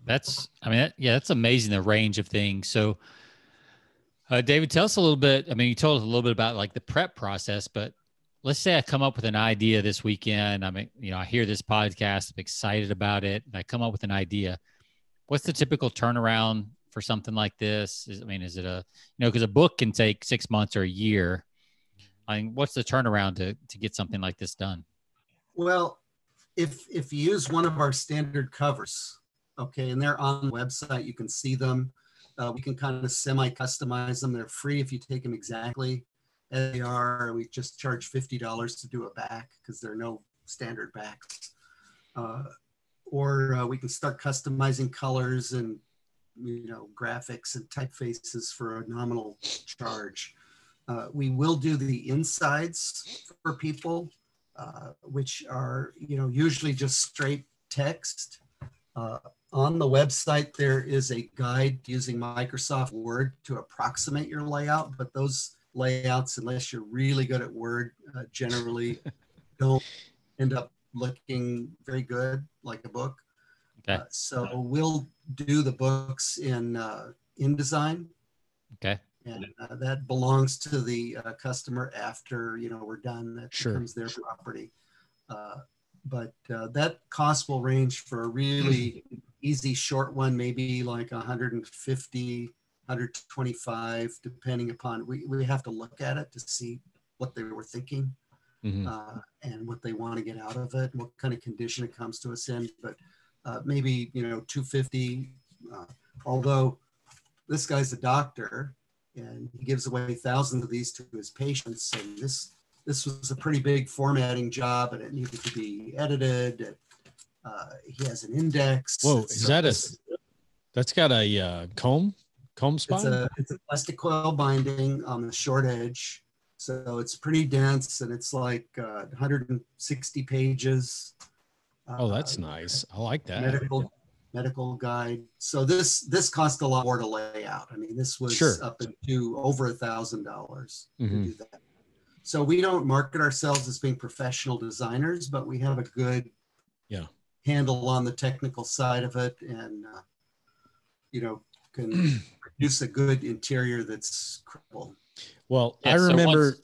That's, I mean, that, yeah, that's amazing the range of things. So, uh, David, tell us a little bit. I mean, you told us a little bit about like the prep process, but let's say I come up with an idea this weekend. I mean, you know, I hear this podcast, I'm excited about it, and I come up with an idea. What's the typical turnaround for something like this? Is, I mean, is it a, you know, because a book can take six months or a year. I mean, what's the turnaround to to get something like this done? Well, if if you use one of our standard covers, okay, and they're on the website, you can see them. Uh, we can kind of semi customize them. They're free if you take them exactly as they are. We just charge fifty dollars to do a back because there are no standard backs. Uh, or uh, we can start customizing colors and you know graphics and typefaces for a nominal charge. Uh, we will do the insides for people uh, which are you know usually just straight text. Uh, on the website, there is a guide using Microsoft Word to approximate your layout, but those layouts, unless you're really good at Word, uh, generally don't end up looking very good like a book. Okay. Uh, so we'll do the books in uh, InDesign Okay. and uh, that belongs to the uh, customer after you know we're done that Sure. becomes their property uh, but uh, that cost will range for a really easy short one maybe like 150 125 depending upon we, we have to look at it to see what they were thinking Mhm. uh, and what they want to get out of it what kind of condition it comes to us in but uh, maybe you know 250 uh, although this guy's a doctor and he gives away thousands of these to his patients. And this this was a pretty big formatting job and it needed to be edited. Uh, he has an index. Whoa, is that a- That's got a uh, comb, comb it's a it's a plastic coil binding on the short edge so it's pretty dense and it's like uh, 160 pages oh, that's Uh, nice. I like that. medical medical guide. So this this cost a lot more to lay out. I mean, this was Sure. up into over a thousand dollars to Mhm. do that. So we don't market ourselves as being professional designers, but we have a good Yeah. handle on the technical side of it and, uh, you know, can produce a good interior that's credible. Well, Yeah, I so remember.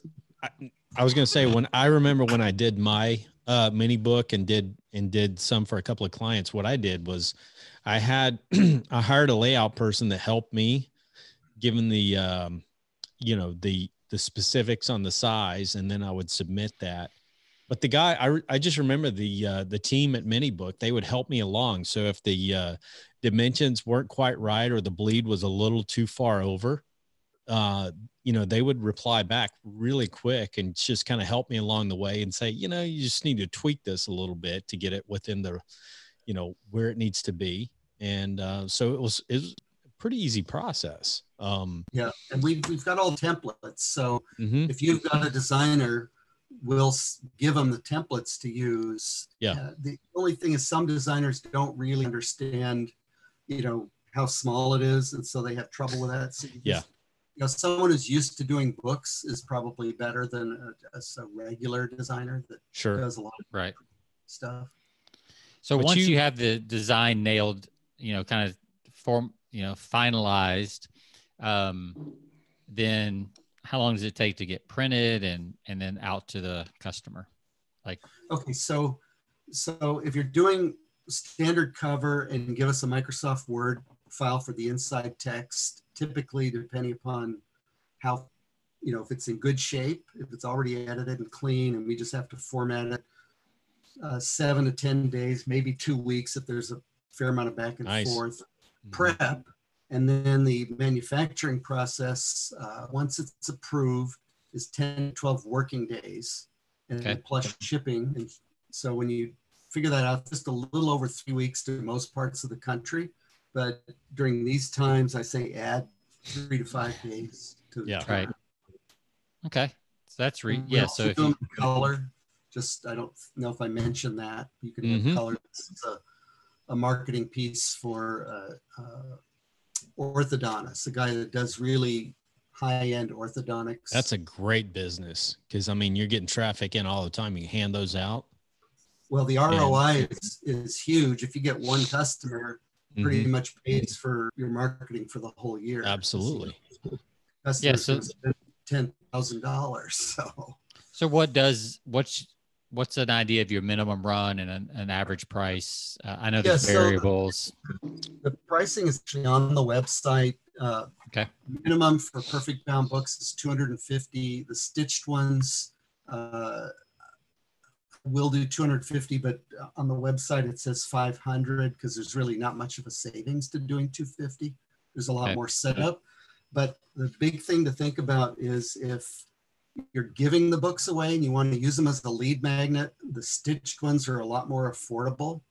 I, I was going to say when I remember when I did my uh, mini book and did and did some for a couple of clients. What I did was, I had I hired a layout person that helped me, given the um, you know the the specifics on the size, and then I would submit that. But the guy, I I just remember the uh, the team at MiniBük. They would help me along. So if the uh, dimensions weren't quite right or the bleed was a little too far over, uh, you know, they would reply back really quick and just kind of help me along the way and say, you know, you just need to tweak this a little bit to get it within the, you know, where it needs to be. And uh, so it was, it was a pretty easy process. Um, Yeah, and we've, we've got all templates. So mhm. if you've got a designer, we'll give them the templates to use. Yeah. Uh, the only thing is some designers don't really understand, you know, how small it is, and so they have trouble with that. So Yeah. Just- You know, someone who's used to doing books is probably better than a, a, a regular designer that Sure. does a lot of Right. stuff. So But once you- you, have the design nailed, you know, kind of form, you know, finalized, um, then how long does it take to get printed and and then out to the customer? Like okay, so so if you're doing standard cover and give us a Microsoft Word file for the inside text, typically depending upon how you know if it's in good shape, if it's already edited and clean, and we just have to format it, uh, seven to ten days, maybe two weeks if there's a fair amount of back and Nice. forth prep. And then the manufacturing process uh, once it's approved is 10 12 working days. And Okay. plus shipping. And so when you figure that out just a little over three weeks to most parts of the country but during these times i say add three to five days to the Yeah. Right. Okay. So that's re- We yeah. So if you, color just i don't know if i mentioned that you can Mhm. have color this is a, a marketing piece for uh, uh, orthodontist a guy that does really high-end orthodontics That's a great business because I mean, you're getting traffic in all the time. You hand those out. well the roi is, is huge if you get one customer pretty Mhm. much pays for your marketing for the whole year Absolutely. That's Yeah, so- ten thousand dollars so so what does what's what's an idea of your minimum run and an, an average price? Uh, I know there's Yeah, so- variables. The pricing is actually on the website. Uh, Okay. Minimum for perfect bound books is 250. The stitched ones uh, will do 250, but on the website it says 500 because there's really not much of a savings to doing 250. There's a lot Okay. more setup. But the big thing to think about is if you're giving the books away and you want to use them as a lead magnet, the stitched ones are a lot more affordable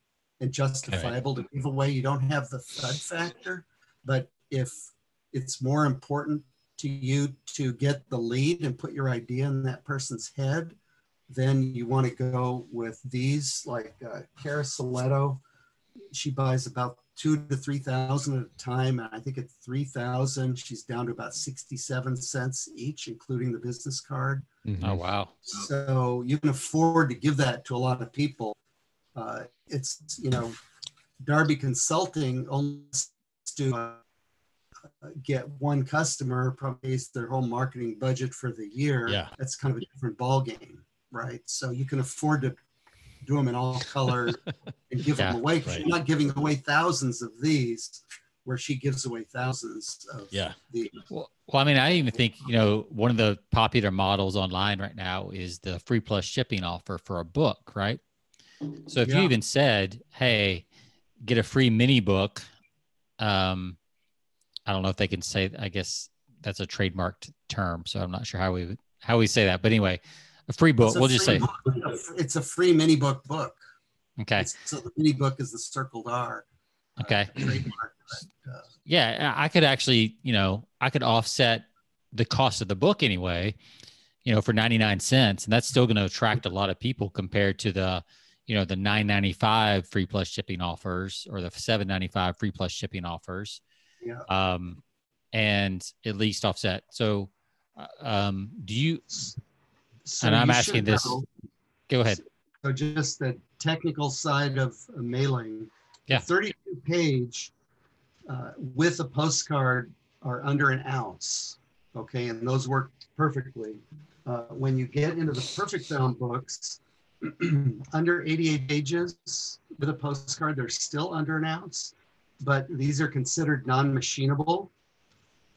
and justifiable to give away. You don't have the thud factor, but if it's more important to you to get the lead and put your idea in that person's head, then you want to go with these like uh, Cara Soletto. She buys about two to three thousand at a time, and I think at three thousand, she's down to about sixty-seven cents each, including the business card. Mhm. Oh wow. So you can afford to give that to a lot of people. Uh, it's you know, Darby Consulting only to uh, get one customer, probably is their whole marketing budget for the year. Yeah. that's kind of a different ball game, right? So you can afford to do them in all color and give Yeah, them away. right. You're not giving away thousands of these, where she gives away thousands of Yeah. these. Well, well, I mean, I even think you know one of the popular models online right now is the free plus shipping offer for a book, right? So if you even said, "Hey, get a free mini book," um, I don't know if they can say. I guess that's a trademarked term, so I'm not sure how we how we say that. But anyway, a free book. A We'll just say, book. it's a free mini book book. okay, It's- So the mini book is the circled R. uh, Okay. trademark, but, uh, yeah, I could actually, you know, I could offset the cost of the book anyway, you know, for 99 cents. And that's still going to attract a lot of people compared to the, you know, the 995 free plus shipping offers or the 795 free plus shipping offers. Yeah. Um, and at least offset. So, uh, um, do you So And I'm asking this- know- go ahead? So just the technical side of mailing. Yeah. 32 page uh, with a postcard are under an ounce. Okay, and those work perfectly. Uh, when you get into the perfect bound books, under 88 pages with a postcard, they're still under an ounce, but these are considered non-machinable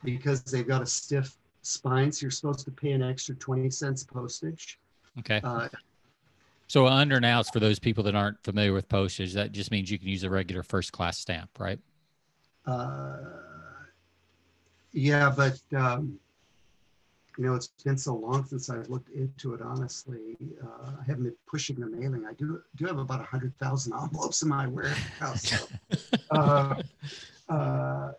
because they've got a stiff spine. So you're supposed to pay an extra 20 cents postage. Okay. Uh, So under an ounce for those people that aren't familiar with postage, that just means you can use a regular first class stamp, right? Uh, yeah, but um, you know, it's been so long since I've looked into it. Honestly, uh, I haven't been pushing the mailing. I do do have about a hundred thousand envelopes in my warehouse. So, uh, uh,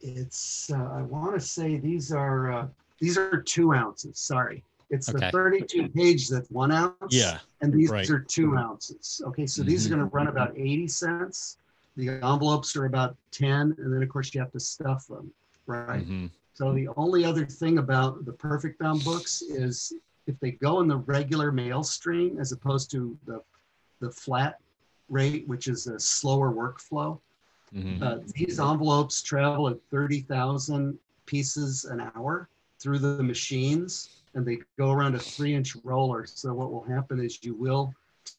it's uh, I want to say these are uh, these are two ounces. Sorry, it's Okay. the thirty-two page that's one ounce. Yeah. and these right. are two ounces. Okay, so these are going to run about 80 cents. The envelopes are about 10, and then of course you have to stuff them, right? Mhm. So the only other thing about the perfect bound books is if they go in the regular mail stream as opposed to the the flat rate, which is a slower workflow. Mhm. Uh, these envelopes travel at 30,000 pieces an hour through the machines and they go around a three inch roller. So what will happen is you will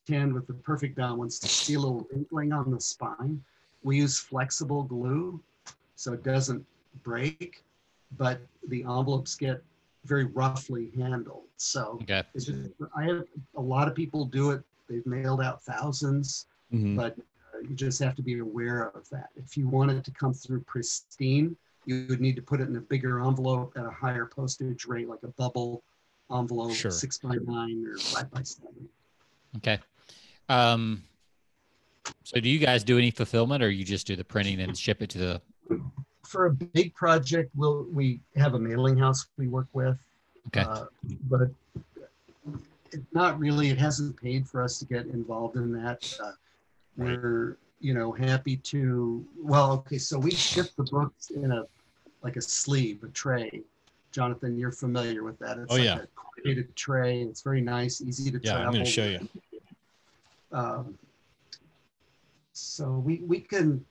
tend with the perfect ones to see a little wrinkling on the spine. We use flexible glue so it doesn't break, but the envelopes get very roughly handled. So Okay. it's just, I have a lot of people do it. They've mailed out thousands Mhm. but uh, you just have to be aware of that. If you want it to come through pristine, you would need to put it in a bigger envelope at a higher postage rate, like a bubble envelope, Sure. six by nine or five by seven. Okay. Um, so do you guys do any fulfillment or you just do the printing and ship it to the, For a big project, we'll, we have a mailing house we work with. Okay. uh, But it, not really, it hasn't paid for us to get involved in that. Uh. We're, you know, happy to, well, okay, so we ship the books in a, like a sleeve, a tray. Jonathan, you're familiar with that. It's Oh, like yeah. a corrugated tray. It's very nice, easy to Yeah, travel. I'm going to show you. Um, so we, we can,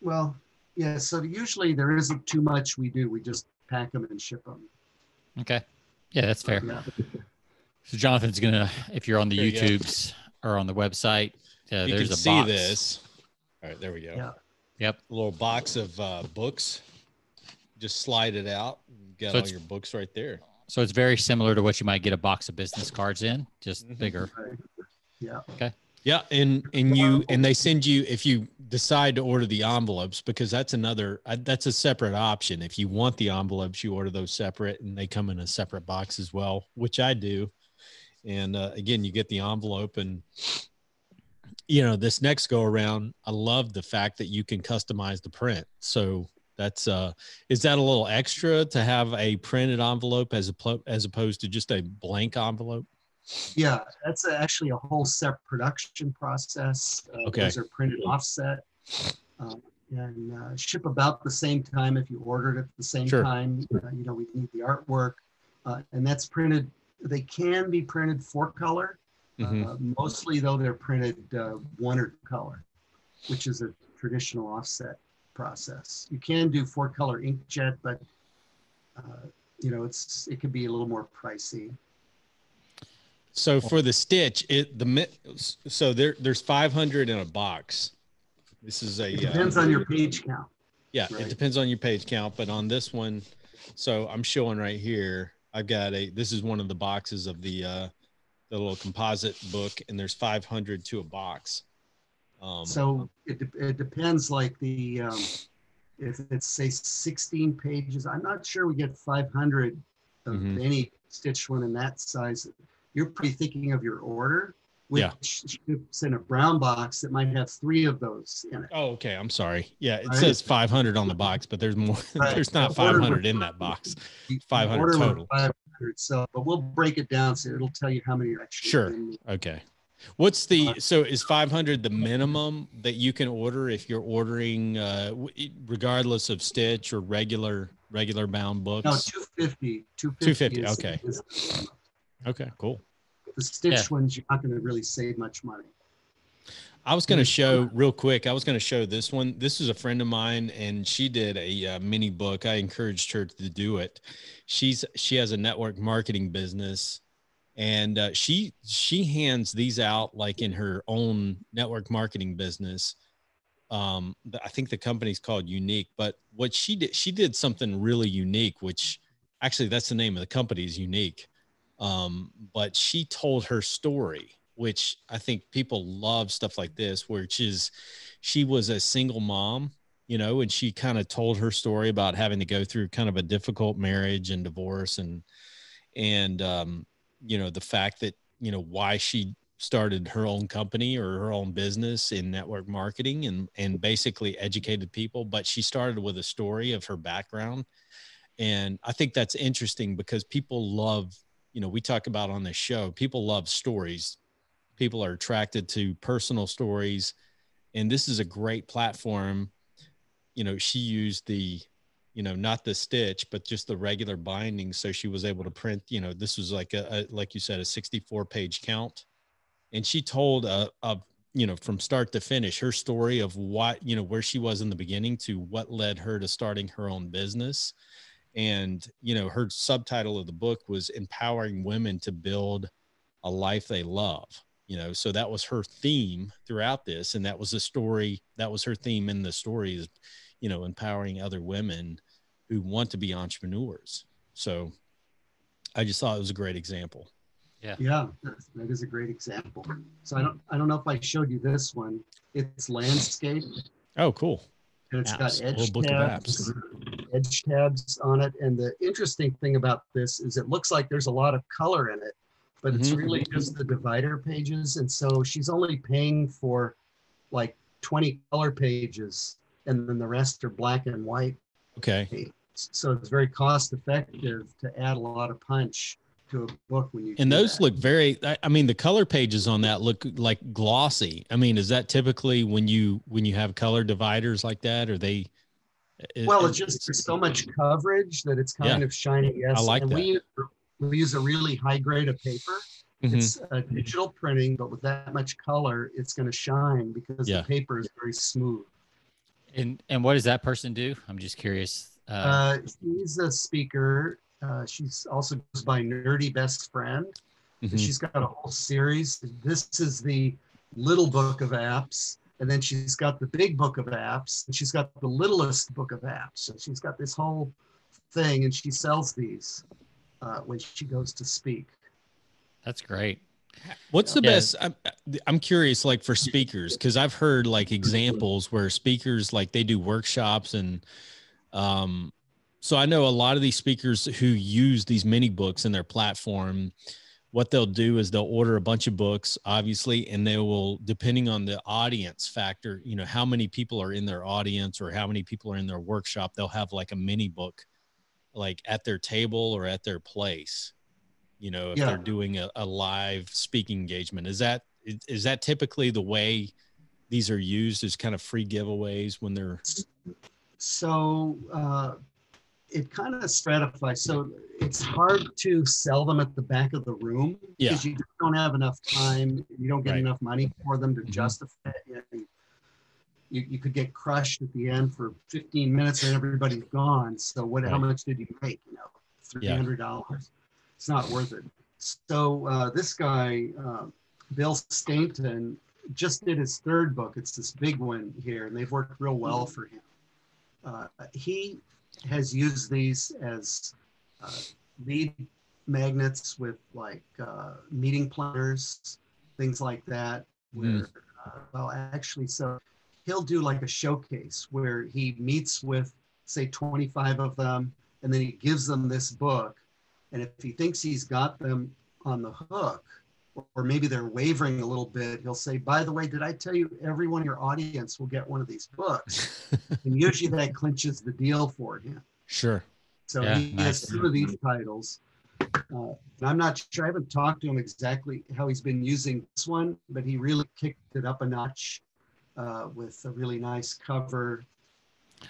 well, yeah, so usually there isn't too much we do. We just pack them and ship them. okay. Yeah, that's fair. Yeah. So Jonathan's gonna, if you're on the There you go. YouTubes or on the website, uh, you there's can a see box. this. All right, there we go. Yeah. Yep. A little box of uh, books. Just slide it out. You got So all your books right there. So it's very similar to what you might get a box of business cards in, just Mhm. bigger. Yeah. Okay. Yeah, and and you and they send you if you decide to order the envelopes because that's another uh, that's a separate option. If you want the envelopes, you order those separate, and they come in a separate box as well, which I do. And uh, again, you get the envelope, and you know this next go around, I love the fact that you can customize the print. So that's uh, is that a little extra to have a printed envelope as a as opposed to just a blank envelope? Yeah, that's actually a whole separate production process. Uh, Okay. Those are printed offset um, and uh, ship about the same time if you ordered at the same Sure. time. Uh, you know, we need the artwork, uh, and that's printed. They can be printed for color. Mhm. Uh, mostly, though, they're printed uh, one or color, which is a traditional offset process. You can do four color inkjet, but uh, you know, it's it can be a little more pricey. So for the stitch, it the mi- so there there's 500 in a box. This is a It depends uh, on your page count. yeah. right. It depends on your page count, but on this one, so I'm showing right here. I've got a. This is one of the boxes of the uh, the little composite book, and there's 500 to a box. Um, So it, de- it depends like the, um, if it's say 16 pages, I'm not sure we get 500 of Mhm. any stitched one in that size. You're pretty thinking of your order, which Yeah. ships in a brown box that might have three of those in it. oh, okay. I'm sorry. Yeah, it Right. says 500 on the box, but there's more. Right. there's not The 500 in that box. You- you 500 order with total. 500, so, but we'll break it down so it'll tell you how many actually. Sure. Okay. What's the so is 500 the minimum that you can order if you're ordering uh regardless of stitch or regular regular bound books? No, 250. 250. 250, okay. is- Okay, cool. The stitched Yeah. ones, you're not going to really save much money. I was going to show real quick. I was going to show this one. This is a friend of mine, and she did a uh, mini book. I encouraged her to do it. She's she has a network marketing business, and uh, she she hands these out like in her own network marketing business. Um, I think the company's called Younique, but what she did, she did something really unique, which actually that's the name of the company is Younique. Um, but she told her story which I think people love stuff like this, which is she was a single mom, you know, and she kind of told her story about having to go through kind of a difficult marriage and divorce and and um, you know, the fact that, you know, why she started her own company or her own business in network marketing and and basically educated people, but she started with a story of her background. And I think that's interesting because people love, you know, we talk about on this show, people love stories. People are attracted to personal stories. And this is a great platform. You know she used the you know not the stitch but just the regular binding. So she was able to print you know this was like a, a like you said a 64 page count. And she told uh, a, a you know from start to finish her story of what you know where she was in the beginning to what led her to starting her own business and you know her subtitle of the book was empowering women to build a life they love you know so that was her theme throughout this and that was a story that was her theme in the story is you know empowering other women who want to be entrepreneurs. So i just thought it was a great example. Yeah, yeah that is a great example. So I don't, I don't know if I showed you this one. It's landscape. Oh cool and it's Apps, got edge whole book of tabs, edge tabs on it. And the interesting thing about this is it looks like there's a lot of color in it, but it's Mhm. really just the divider pages. And so she's only paying for like 20 color pages and then the rest are black and white. okay So it's very cost effective to add a lot of punch to a book when you and those that. look very I, I mean the color pages on that look like glossy i mean is that typically when you when you have color dividers like that or they it- Well, it- it's just there's so much coverage that it's kind Yeah. of shiny. Yes, I like and that. we we use a really high grade of paper. Mhm. It's a digital printing, but with that much color, it's going to shine because Yeah. the paper is very smooth. And and what does that person do? I'm just curious. Uh, Uh, she's a speaker. Uh, she's also goes by Nerdy Best Friend. And Mhm. she's got a whole series. This is the little book of apps. And then she's got the big book of apps. And she's got the littlest book of apps. So she's got this whole thing and she sells these uh, when she goes to speak. that's great. What's the Yeah. best? I'm, I'm curious, like for speakers, because I've heard like examples where speakers like they do workshops and, um, so I know a lot of these speakers who use these mini books in their platform. What they'll do is they'll order a bunch of books, obviously, and they will, depending on the audience factor, you know, how many people are in their audience or how many people are in their workshop, they'll have like a mini book, like at their table or at their place you know if Yeah. they're doing a, a live speaking engagement is that is, is that typically the way these are used as kind of free giveaways when they're So uh, it kind of stratifies. So it's hard to sell them at the back of the room Yeah. because you don't have enough time. You don't get Right. enough money for them to Mhm. justify it. You, you, could get crushed at the end for 15 minutes and everybody's gone. So what? How much did you make? You know, three hundred dollars. It's not worth it. So uh, this guy, uh, Bill Stainton, just did his third book. It's this big one here, and they've worked real well for him. Uh, he has used these as uh, lead magnets with like uh, meeting planners, things like that. Where, uh, well, actually, so he'll do like a showcase where he meets with, say, 25 of them, and then he gives them this book. And if he thinks he's got them on the hook, or maybe they're wavering a little bit, he'll say, By the way, did I tell you everyone in your audience will get one of these books? and usually that clinches the deal for him. sure So Yeah, he nice. has two of these titles. Uh, and I'm not sure, I haven't talked to him exactly how he's been using this one, but he really kicked it up a notch uh, with a really nice cover.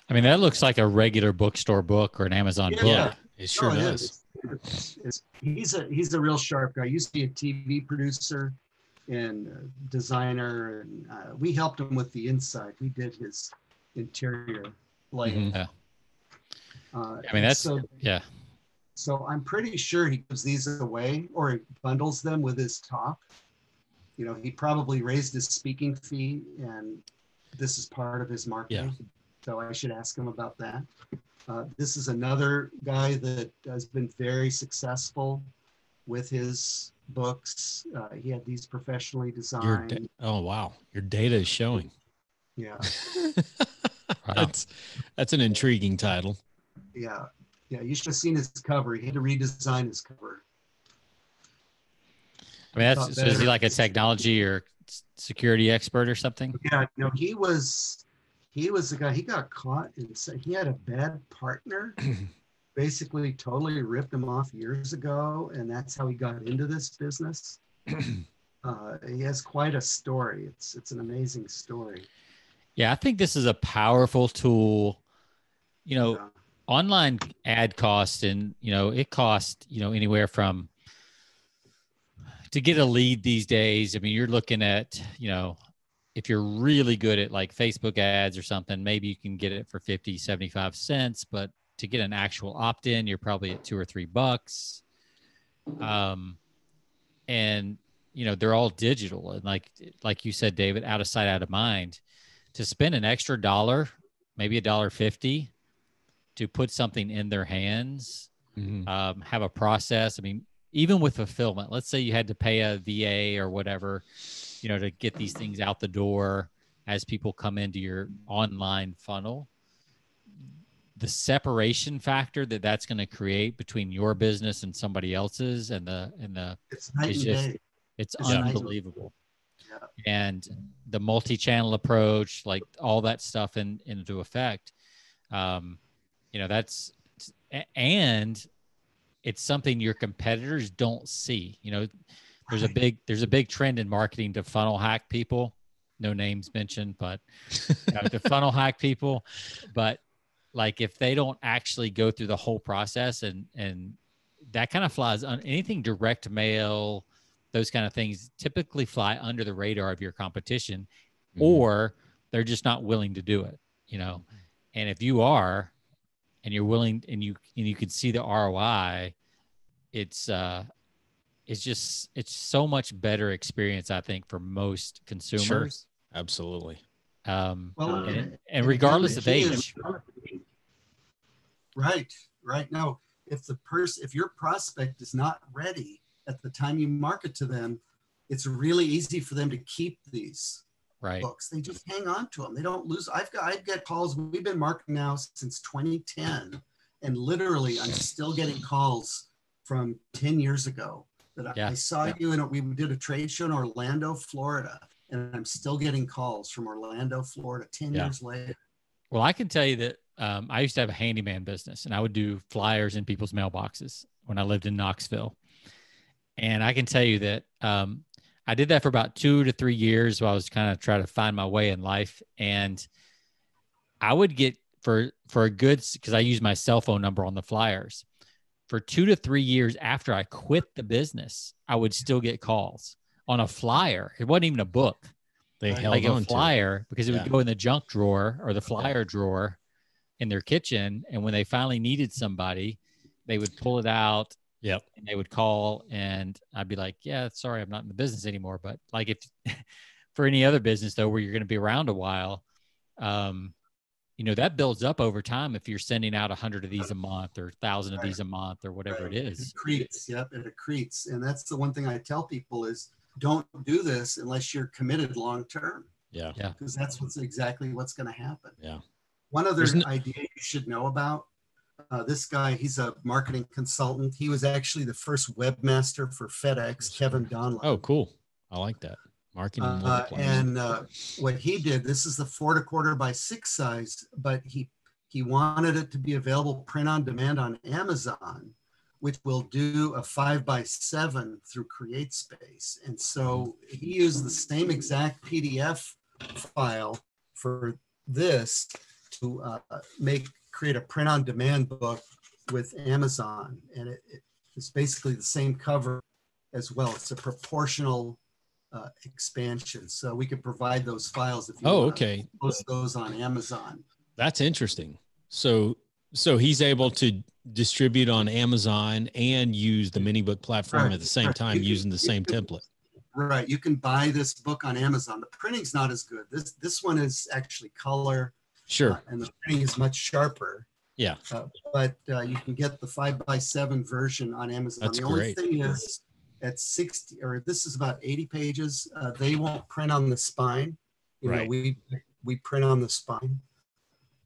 I mean, that looks like a regular bookstore book or an Amazon Yeah. book. Yeah It sure Oh, it does. is. It's- it's- he's a he's a real sharp guy. Used to be a TV producer and designer, and uh, we helped him with the inside. We did his interior lighting. Mhm. Uh, I mean, that's so. yeah. So I'm pretty sure he gives these away or he bundles them with his talk. You know, he probably raised his speaking fee, and this is part of his marketing. Yeah. So I should ask him about that. Uh, this is another guy that has been very successful with his books. Uh, he had these professionally designed. da- oh wow, your data is showing. yeah, that's that's an intriguing title. yeah, yeah. You should have seen his cover. He had to redesign his cover. I mean, that's so is he like a technology or security expert or something? Yeah, no, he was he was the guy. He got caught and so he had a bad partner. basically, totally ripped him off years ago, and that's how he got into this business. Uh, he has quite a story. It's it's an amazing story. Yeah, I think this is a powerful tool. You know, Yeah. online ad cost and you know it costs you know anywhere from to get a lead these days i mean you're looking at you know if you're really good at like facebook ads or something maybe you can get it for 50 75 cents but to get an actual opt-in you're probably at two or three bucks um and you know they're all digital and like like you said david out of sight out of mind to spend an extra dollar maybe a dollar 50 to put something in their hands, Mhm. um, have a process. I mean, even with fulfillment, let's say you had to pay a VA or whatever, you know, to get these things out the door as people come into your online funnel. The separation factor that that's going to create between your business and somebody else's, and the and the It's It's just- day. it's Yeah. unbelievable. Yeah. And the multi-channel approach, like all that stuff in into effect. Um, you know, that's and it's something your competitors don't see. You know, there's a big there's a big trend in marketing to funnel hack people. No names mentioned, but uh, to funnel hack people. But like if they don't actually go through the whole process and and that kind of flies on anything direct mail, those kind of things typically fly under the radar of your competition, Mhm. or they're just not willing to do it. You know, and if you are, and you're willing, and you and you can see the ROI, it's uh, it's just it's so much better experience I think for most consumers. absolutely. Um, Well, and, and- and regardless of the key is- age, Right, right. Now, if the person, if your prospect is not ready at the time you market to them, it's really easy for them to keep these right? books. They just hang on to them. They don't lose. I've got, I get calls. We've been marketing now since 2010, and literally, I'm still getting calls from 10 years ago that I, Yeah, I saw yeah. you and we did a trade show in Orlando, Florida, and I'm still getting calls from Orlando, Florida, 10 Yeah. years later. Well, I can tell you that um, I used to have a handyman business, and I would do flyers in people's mailboxes when I lived in Knoxville. And I can tell you that um, I did that for about two to three years while I was kind of trying to find my way in life. And I would get for for a good because I use my cell phone number on the flyers. For two to three years after I quit the business, I would still get calls on a flyer. It wasn't even a book They Like held like on a to it. flyer because it would go in the junk drawer or the flyer drawer in their kitchen. And when they finally needed somebody, they would pull it out Yep. and they would call and I'd be like, yeah, sorry, I'm not in the business anymore. But like if for any other business though, where you're going to be around a while, um, you know, that builds up over time if you're sending out a hundred of these a month or a thousand of these a month or whatever Right. it is. accretes. Yep, it accretes. And that's the one thing I tell people is don't do this unless you're committed long term, Yeah. yeah because that's what's exactly what's going to happen. Yeah. One other no- idea you should know about uh, this guy, he's a marketing consultant. He was actually the first webmaster for FedEx, Kevin Donlon. Oh, cool. I like that. Marketing Uh, and uh, what he did, this is the four a quarter by six size, but he he wanted it to be available print on demand on Amazon, which will do a five by seven through CreateSpace. And so he used the same exact PDF file for this to uh, make create a print on demand book with Amazon, and it, it's basically the same cover as well. It's a proportional uh, expansion, so we could provide those files if you Oh, okay. post those on Amazon. That's interesting. So so he's able to distribute on Amazon and use the MiniBük platform Right, at the same time You can- using the same can- template. Right, you can buy this book on Amazon. The printing's not as good. This this one is actually color, Sure. uh, and the printing is much sharper. Yeah. Uh, but uh, you can get the five by seven version on Amazon. That's the only great. thing is, at sixty or this is about eighty pages. Uh, they won't print on the spine. You know, Right. we we print on the spine.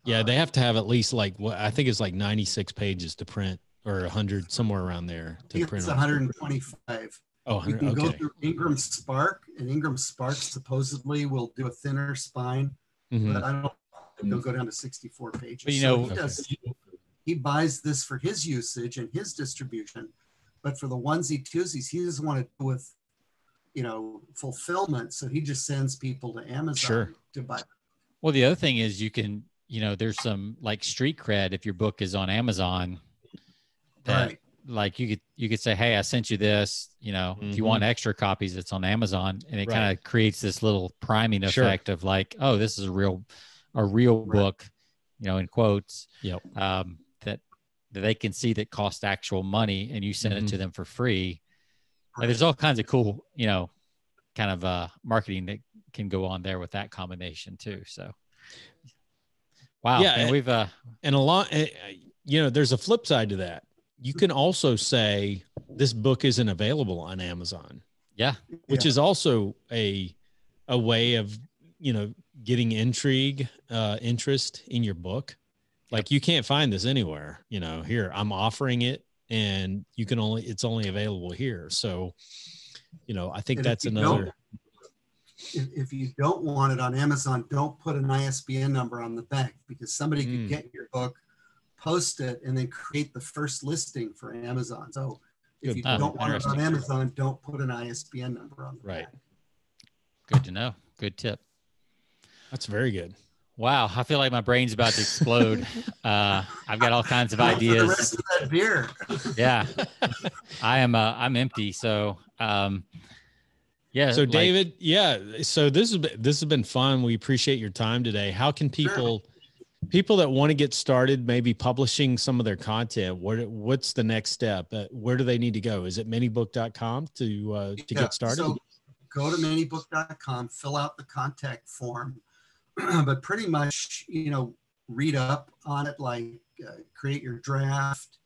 Yeah, Uh, they have to have at least like what I think it's like 96 pages to print or 100 somewhere around there I to think print it's on. 125. Oh, You 100. can go through IngramSpark, and IngramSpark supposedly will do a thinner spine. Mhm. but I don't think they'll go down to 64 pages. But you So know- he, does, he buys this for his usage and his distribution, but for the onesie twosies, he doesn't want to do with, you know, fulfillment. So he just sends people to Amazon Sure. to buy. Well, the other thing is you can, you know, there's some like street cred if your book is on Amazon. That Right. like you could you could say, Hey, I sent you this, you know, if you want extra copies, it's on Amazon. And it Right. kind of creates this little priming Sure. effect of like, oh, this is a real a real Right. book, you know, in quotes. Yep. Um, that that they can see that cost actual money and you send it to them for free. Like, there's all kinds of cool, you know, kind of uh marketing that can go on there with that combination too. So wow. Yeah, and and- we've uh and a lot eh, you know there's a flip side to that you can also say this book isn't available on amazon yeah, which Yeah. is also a a way of you know getting intrigue uh interest in your book like you can't find this anywhere you know here i'm offering it and you can only it's only available here so you know i think And that's you another If, if you don't want it on Amazon, don't put an ISBN number on the back because somebody Mm. could get your book, post it, and then create the first listing for Amazon. So if Good you point. don't want it on Amazon, don't put an ISBN number on the Right. back. good to know. Good tip. that's very good Wow, I feel like my brain's about to explode. uh, I've got all kinds of Time for The ideas. rest of that beer. Yeah, I am. Uh, I'm empty. So, um, yeah. so like- david yeah so this has been this has been fun we appreciate your time today how can people people that want to get started maybe publishing some of their content what what's the next step uh, where do they need to go is it minibuk.com to uh to Yeah, get started So go to minibuk.com, fill out the contact form, but pretty much, you know, read up on it, like uh, create your draft.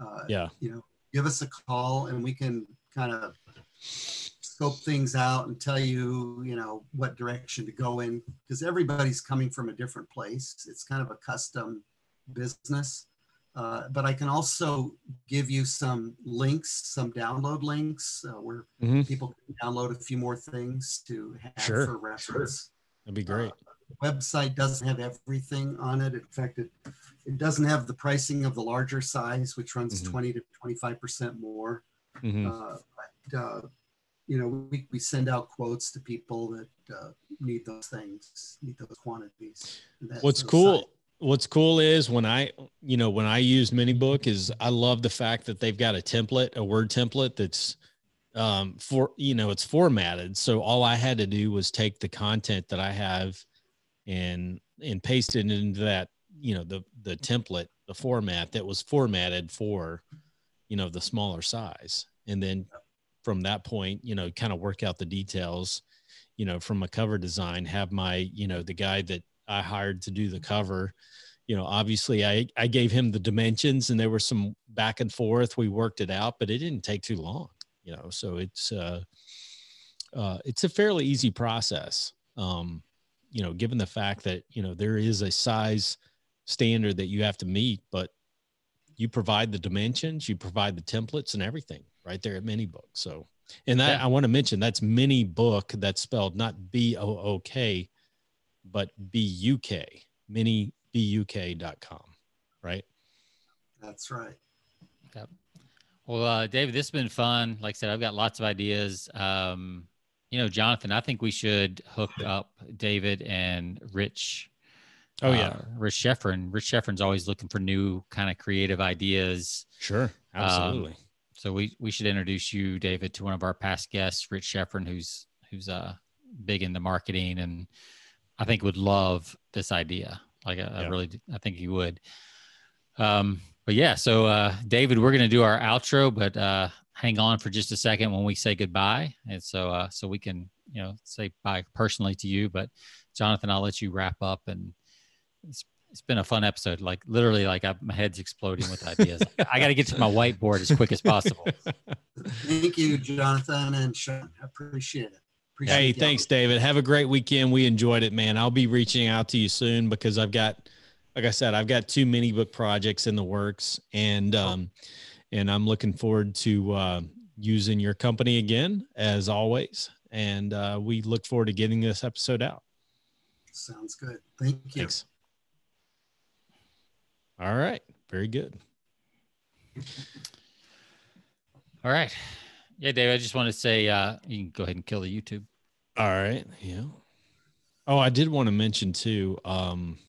Uh, yeah You know, give us a call and we can kind of scope things out and tell you, you know, what direction to go in because everybody's coming from a different place. It's kind of a custom business. Uh, but I can also give you some links, some download links uh, where Mhm. people can download a few more things to have Sure, for reference. Sure. that'd be great Website doesn't have everything on it. In fact, it, it doesn't have the pricing of the larger size, which runs Mhm. 20 to 25% more. Mhm. Uh, but, uh, you know, we, we send out quotes to people that uh, need those things, need those quantities. What's cool what's cool is when i you know when i use MiniBük is i love the fact that they've got a template a word template that's um for you know it's formatted so all i had to do was take the content that i have and and paste it into that you know the the template the format that was formatted for you know the smaller size. And then from that point you know kind of work out the details you know from a cover design have my you know the guy that i hired to do the cover you know obviously i i gave him the dimensions and there was some back and forth. We worked it out but it didn't take too long you know so it's uh uh it's a fairly easy process. Um you know given the fact that you know there is a size standard that you have to meet but you provide the dimensions you provide the templates and everything right there at mini MiniBük so and that Yeah. i want to mention that's mini book that's spelled not b-o-o-k but b-u-k mini B U K dot com, right That's right. Yep. Well, uh, David, this has been fun. Like I said, I've got lots of ideas. Um, you know, Jonathan, I think we should hook up David and Rich Oh yeah, uh, Rich Sheffrin. Rich Sheffrin's always looking for new kind of creative ideas. sure, Um, absolutely. So we we should introduce you, David, to one of our past guests, Rich Sheffrin, who's who's uh big into marketing and I think would love this idea. Like I, I really, I think he would. Um, but yeah, so uh, David, we're gonna do our outro, but uh, hang on for just a second when we say goodbye, and so uh, so we can you know say bye personally to you. But Jonathan, I'll let you wrap up, and it's it's been a fun episode. Like literally, like I, my head's exploding with ideas. I got to get to my whiteboard as quick as possible. Thank you, Jonathan and Sean. I appreciate it. Appreciate Hey, y'all. thanks, David. Have a great weekend. We enjoyed it, man. I'll be reaching out to you soon because I've got, like I said, I've got two MiniBük projects in the works, and um, and I'm looking forward to uh, using your company again as always. And uh, we look forward to getting this episode out. Sounds good. Thank you. Thanks. All right. Very good. All right. Yeah, David, I just want to say uh, you can go ahead and kill the YouTube. All right. Yeah. Oh, I did want to mention too. Um,